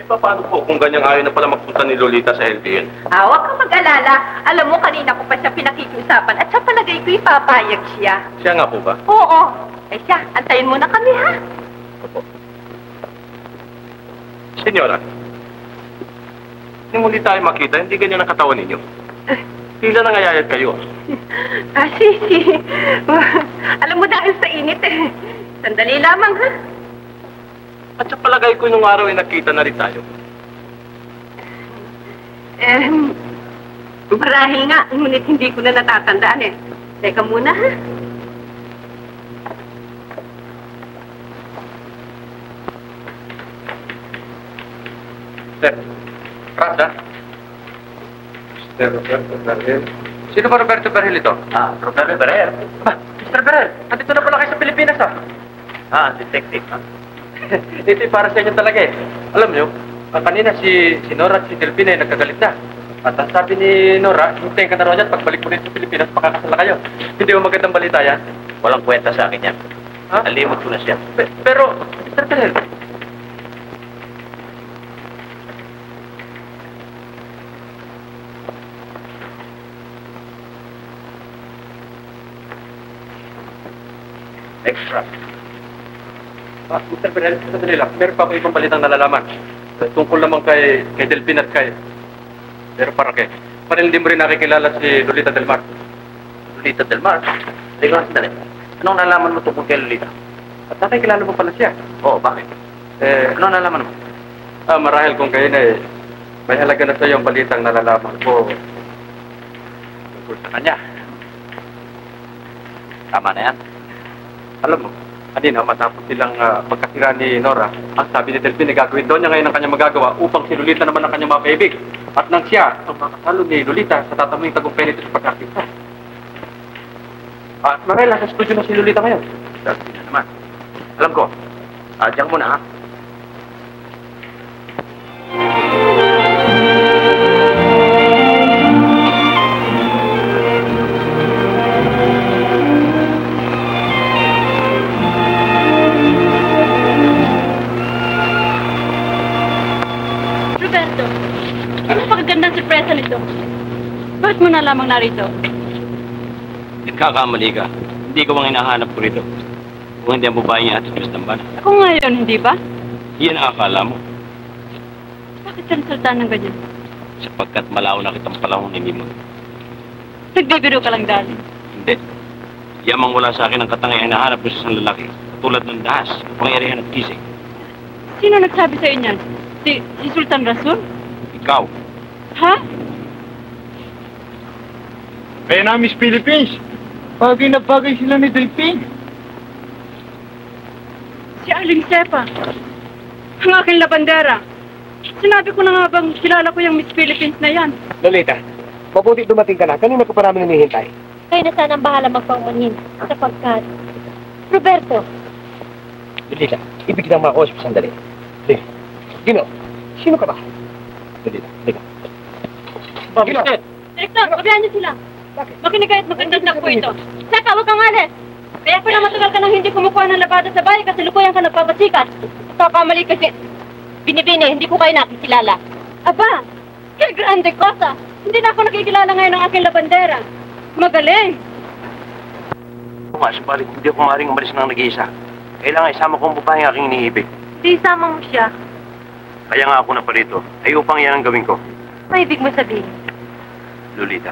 E paano po kung ganyang ayaw na pala magpunta ni Lolita sa LBN? Ah, huwag kang mag-alala. Alam mo, kanina ko pa siya pinakikiusapan at sa palagay ko ipapayag siya. Siya nga po ba? Oo. Eh siya, antayin mo na kami, ha? Senyora, nung muli tayo makita, hindi ganyan ang katawan ninyo. [laughs] Tila nangayayat kayo. Ah, Sisi. Alam mo dahil sa init eh. Sandali lamang, ha? At sa palagay ko nung araw ay nakita na rin tayo. Eh, marahil nga, ngunit hindi ko na natatandaan eh. Teka muna, ha? Sir, Rasa? Mr. Roberto Berhel. Sino ba Roberto Berhel ito? Ah, Roberto Berhel. Ba, Mr. Berhel, andito na pala kayo sa Pilipinas, ah. Ah, detective, ah. [laughs] Ito para sa inyo talaga eh. Alam nyo, ah, kanina si, si Nora at si Delphine ay nagkagalit na. At ang sabi ni Nora, hintayin ka na raw pagbalik mo rin sa Pilipinas, pakakasal na kayo. Hindi mo magandang balita yan? Walang kwenta sa akin yan. Ha? Nalimot ko na siya. Pe- pero, Mr. Berhel, Nora. Ah, Mr. Perel, sandali lang. Meron pa ako ibang balitang nalalaman. Tungkol naman kay, kay Delphin at kay... Pero para kay... Parang hindi mo rin nakikilala si Lolita Del Mar. Lolita Del Mar. Teka, sandali. Anong nalaman mo tungkol kay Lolita? At nakikilala mo pala siya. Oo, bakit? Eh, Anong nalaman mo? ah, marahil kung kayo na eh, may halaga na sa iyo ang balitang nalalaman ko tungkol sa kanya. Tama na yan. Alam mo, kanina matapos silang uh, magkasira ni Nora, ang sabi ni Delphine, gagawin daw niya ngayon ang kanyang magagawa upang si Lolita naman ang kanyang mapaibig. At nang siya ang makasalo ni Lolita sa tatamuing tagumpay nito sa pagkakita. At marahil nasa studio na si Lolita ngayon. Sabi na naman. Alam ko. Ah, diyan muna ha. Napakagandang sorpresa nito? Bakit mo na lamang narito? Nagkakamali ka. Hindi ko ang hinahanap ko rito. Kung hindi ang babae niya at Diyos ng bana. Ako ngayon, hindi ba? Iyan ang akala mo. Bakit ka nasalta ng ganyan? Sapagkat malaw na kitang palahong ni mo. Nagbibiro ka lang dali. Hindi. Yamang wala sa akin ang katangay ay nahanap ko sa isang lalaki. Tulad ng dahas, pangyarihan at kisig. Sino nagsabi sa inyo? Si, si Sultan Rasul? Ikaw. Ha? Kaya na, Miss Philippines. Bagay na bagay sila ni Delphine. Si Aling Sepa. Ang aking labandera. Sinabi ko na nga bang kilala ko yung Miss Philippines na yan. Lolita, mabuti dumating ka na. Kanina ko pa namin hinihintay. Kayo na sana ang bahala magpaumanhin sapagkat... Roberto, Lolita, ibig kitang makausap sandali. Dino, Dino, sino ka ba? Lolita, Lolita. Dino, Direktor, pabayaan niyo sila. Makinig kayo at magandang po ito. Saka, huwag kang alis. Kaya pala matagal ka nang hindi kumukuha ng labada sa bahay kasi lukuyan ka nagpapasikat. Kakamali kasi. Binibini, hindi ko kayo nakikilala. Aba, kay Grande Cosa. Hindi na ako nakikilala ngayon ng aking labandera. Magaling. Oo nga, subalit hindi ako maaaring umalis ng nag-iisa. Kailangan isama ko ang babae ang aking iniibig. di sama mo siya. Kaya nga ako na parito. Ay upang yan ang gawin ko. May ibig mo sabihin. Lolita,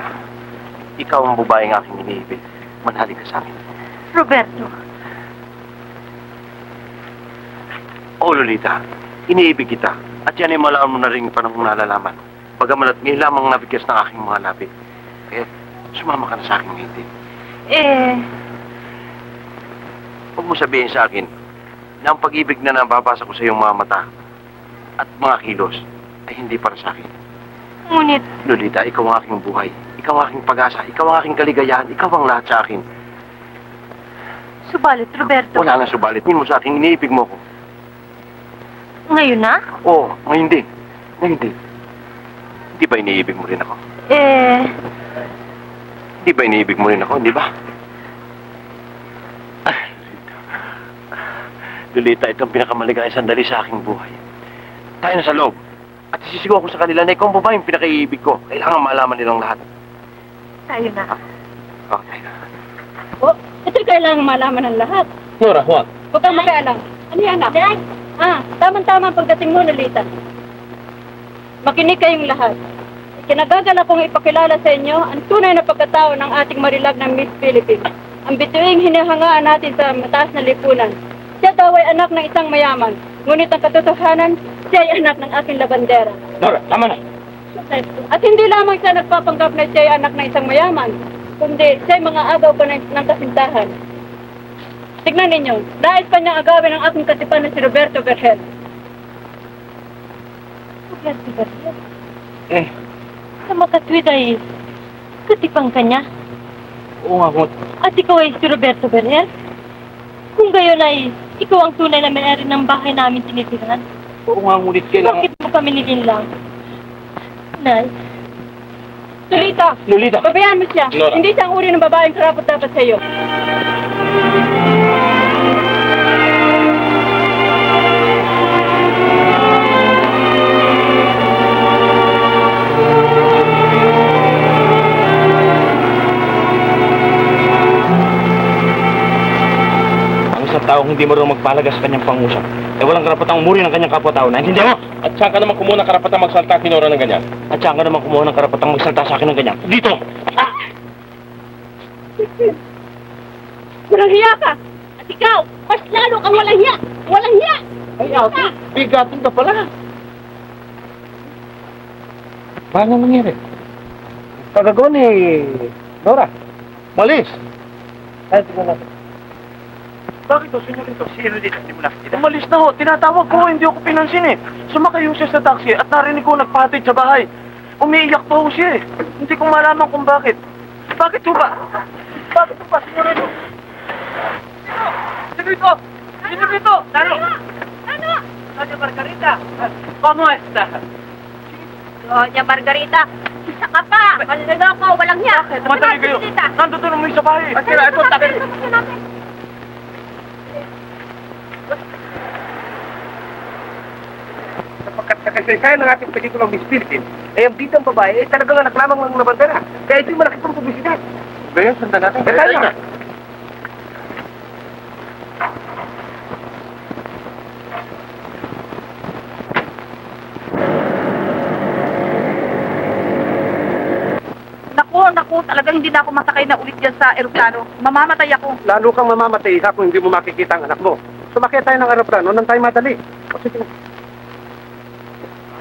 ikaw ang babae ang aking iniibig. Manhalig ka sa akin. Roberto, Oo, Lolita. Iniibig kita. At yan ay malaman mo na rin panahong nalalaman. Pagaman at ngayon lamang nabigkas ng aking mga labi. Kaya sumama ka na sa aking ngiti. eh, Huwag mo sabihin sa akin na ang pag-ibig na nababasa ko sa iyong mga mata at mga kilos ay hindi para sa akin. ngunit Lolita, ikaw ang aking buhay. Ikaw ang aking pag-asa. Ikaw ang aking kaligayahan. Ikaw ang lahat sa akin. subalit, Roberto, Wala nang subalit. Hindi mo sa akin, iniibig mo ko. ngayon na? Oo, ngayon hindi. Ngayon hindi. Hindi ba iniibig mo rin ako? Eh, Hindi ba iniibig mo rin ako, hindi ba? Ah, Lolita, ito ang pinakamaligay sandali sa aking buhay. Tayo na sa loob. At isisigaw ko sa kanila na ikaw ang babae yung pinakaiibig ko. Kailangan malaman nilang lahat. Tayo na. Okay. Oh, ito kailangan malaman ng lahat. Nora, Juan. Huwag kang makialam. Ano yan, anak? Ah, tamang-tama ang pagdating mo, Lolita. Makinig kayong lahat. Kinagagal akong ipakilala sa inyo ang tunay na pagkatao ng ating marilag ng Miss Philippines. Ang bituing hinahangaan natin sa mataas na lipunan. Siya daw ay anak ng isang mayaman. Ngunit ang katotohanan, siya ay anak ng aking labandera. Nora, tama na. At hindi lamang siya nagpapanggap na siya ay anak ng isang mayaman, kundi siya ay mga agaw pa ng, ng kasintahan. Tignan ninyo, dahil pa niya agawin ang aking katipan na si Roberto Berhel. Roberto, Roberto. Eh. Sa makatwid ay katipang kanya. Oo nga, Juan. At ikaw ay si Roberto Bernel? Kung gayon ay ikaw ang tunay na may-ari ng bahay namin tinitiran, Oo nga, ngunit kailangan... bakit mo kami nilinlang? Nay, Lolita, Lolita. babayaan mo siya. Nora. Hindi siya ang uri ng babaeng karapat dapat sa sa hindi marunong magpalagas sa kanyang pangusap, eh walang karapatang umuri ng kanyang kapwa-tao. Naintindihan mo? At saan ka naman kumuha ng karapatang magsalta kay Nora ng ganyan? At saan ka naman kumuha ng karapatang magsalta sa akin ng ganyan? Dito! Walang hiya ka! At ikaw, mas lalo kang walang hiya! Walang hiya! Ay, ate, bigatin ka pala. Paano nangyari? Kagagawa ni Nora. Malis. Ay, tingnan natin. Bakit to, senyorito? Sino dito? Mo nakikita. Umalis na ho. Tinatawag ko, hindi ako pinansin eh. Sumakay ho siya sa taxi at narinig ko nagpahatid sa bahay. Umiiyak pa ho siya eh. Hindi ko malaman kung bakit. Bakit ho ba? Bakit ho ba, senyorito? Sino ito? Sino ito? Ano? Ano? Doña Margarita. ¿Cómo está? Doña Margarita, isa ka pa! Manloloko, walang hiya! Madali kayo. Nandun doon mo sa bahay. At sila, ito, takil. Sapagkat sa kasaysayan ng ating pelikulang Miss Philippines, ay ang bidang babae ay talagang anak lamang ng nabandera. Kaya ito'y malaki pang publisidad. Ba yun, sundan natin. Eh, tayo nga. Naku, naku, talagang hindi na ako masakay na ulit dyan sa eroplano. Mamamatay ako. Lalo kang mamamatay isa kung hindi mo makikita ang anak mo. Sumakay tayo ng aeroplano nang tayo madali. O sige na.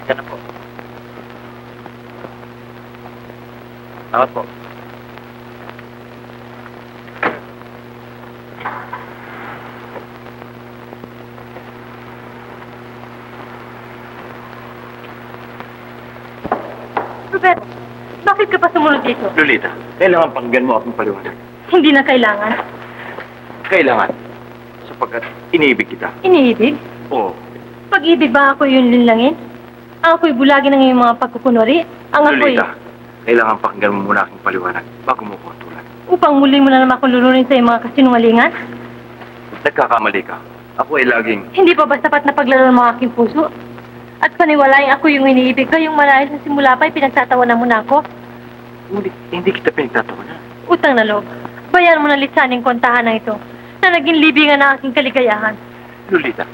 Yan na po. Tawad po. Robert, bakit ka pa sumunod dito? Lolita, kailangan pakinggan mo akong paliwanag. Hindi na kailangan. Kailangan. Sapagkat iniibig kita. Iniibig? Oo. Pag-ibig ba ako yung linlangin? Ang ako'y bulagi ng iyong mga pagkukunwari? Ang ako'y Lolita, kailangan pakinggan mo muna aking paliwanag bago mo ko tulad. upang muli mo na naman akong lulunin sa iyong mga kasinungalingan? Nagkakamali ka. Ako ay laging... Hindi pa ba sapat na paglaro ng mga aking puso? At paniwalaing ako yung iniibig ko, yung marahil sa simula pa ay pinagtatawanan mo na ako? Hindi, hindi kita pinagtatawanan. Utang na loob. Bayan mo na litsaning kontahan na ito na naging libingan ng aking kaligayahan. Lolita,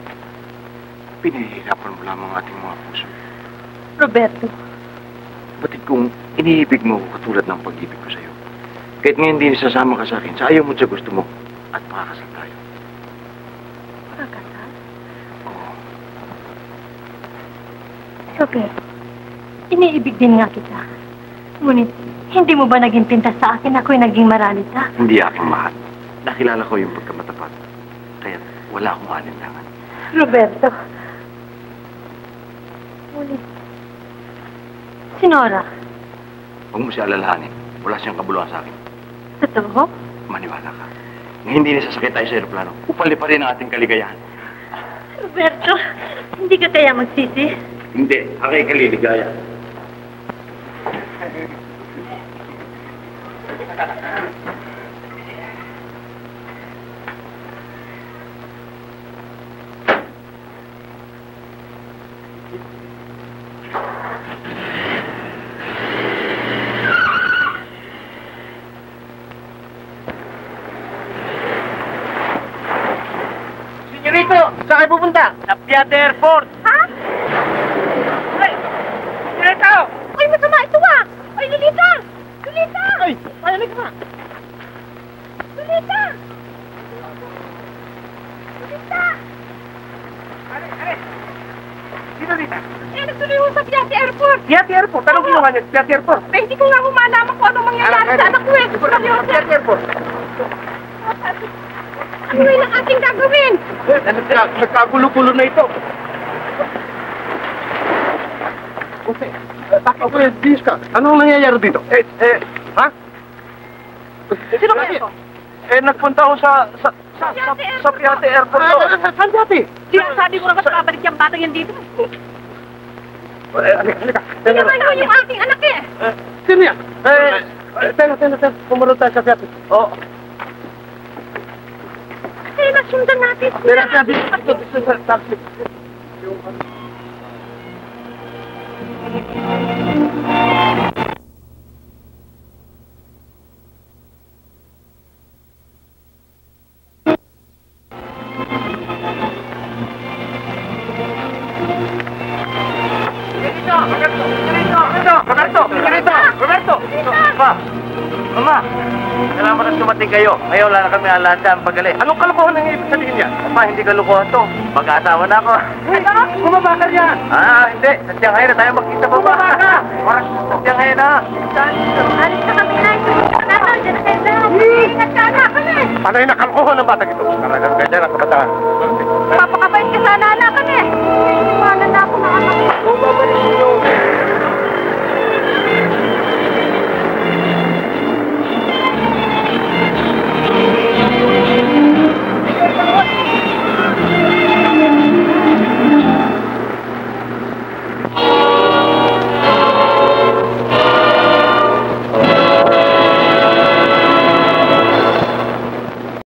pinahihirapan mo lamang ating mga puso. Roberto, Batid kung iniibig mo ako katulad ng pag-ibig ko sa'yo. Kahit ngayon hindi sasama ka sa akin, sa ayaw mo sa gusto mo, at makakasal tayo. makakasal? Roberto, iniibig din nga kita. Ngunit, hindi mo ba naging pintas sa akin ako'y naging maralita? Hindi aking mahal. Nakilala ko yung pagkamatapat. Kaya wala akong alinlangan. Roberto. Ngunit, si Nora, Huwag mo siya alalahanin. Wala siyang kabuluhan sa akin. totoo? Maniwala ka. Hindi nasasakit tayo sa aeroplano. Upali pa rin ang ating kaligayahan. Roberto, hindi ka kaya magsisi? Hindi. Akay kaliligaya. [laughs] Senyorito, saan kayo pupunta? Sa Piate Airport. Ha? Ay! Senyorito! Ay, masama ito ah! Ay, Lolita! Lolita! Ay! Mayanig ka! Lolita! Sino dito? Eh, nagtuloy ko sa Piatti Airport. Piatti Airport. Anong ginawa niya sa Piatti Airport? Eh, hindi ko nga humalaman kung anong mangyayari sa anak ko eh. Yung Piatti Airport. Ano yun ang ating gagawin? Nagka- Nagkagulo-gulo na ito. Okay. Uh, bakit ako yung bis ka? Anong nangyayari dito? Eh, eh, ha? Sino ba ito? Eh, nagpunta ako sa... sa sa, sa, sa Piate Airport. Ah, sa- saan dati? Sinasabi ko na kasi babalik yung batang yan dito. Eh, halika, halika. Hindi naman ako yung ating anak eh. Sino yan? Eh, eh, tena, tena, tena. Pumunod tayo sa Piatti. Oo. Kasi nasundan natin Tena, tena, dito, dito, dito, sa taxi. Pa! kayo. Ngayon, wala na kami alahanda. Ang pagaling. Anong kalokohan ang ibig sabihin niya? Papa, hindi kalokohan to. Mag-aasawa na ako. Hey, anak! Bumaba ka niya! Ah, hindi. Sa Shanghai na tayo magkita pa ba? Bumaba ka! Sa Shanghai na! Alis na kami na. Hmm. Ingat ka anak ka na. Ano yung nakalokohan ng batang ito? Talagang ganyan ang kabataan. Papakabait ka sana anak ka na. Iwanan na ako na anak. Bumabalik.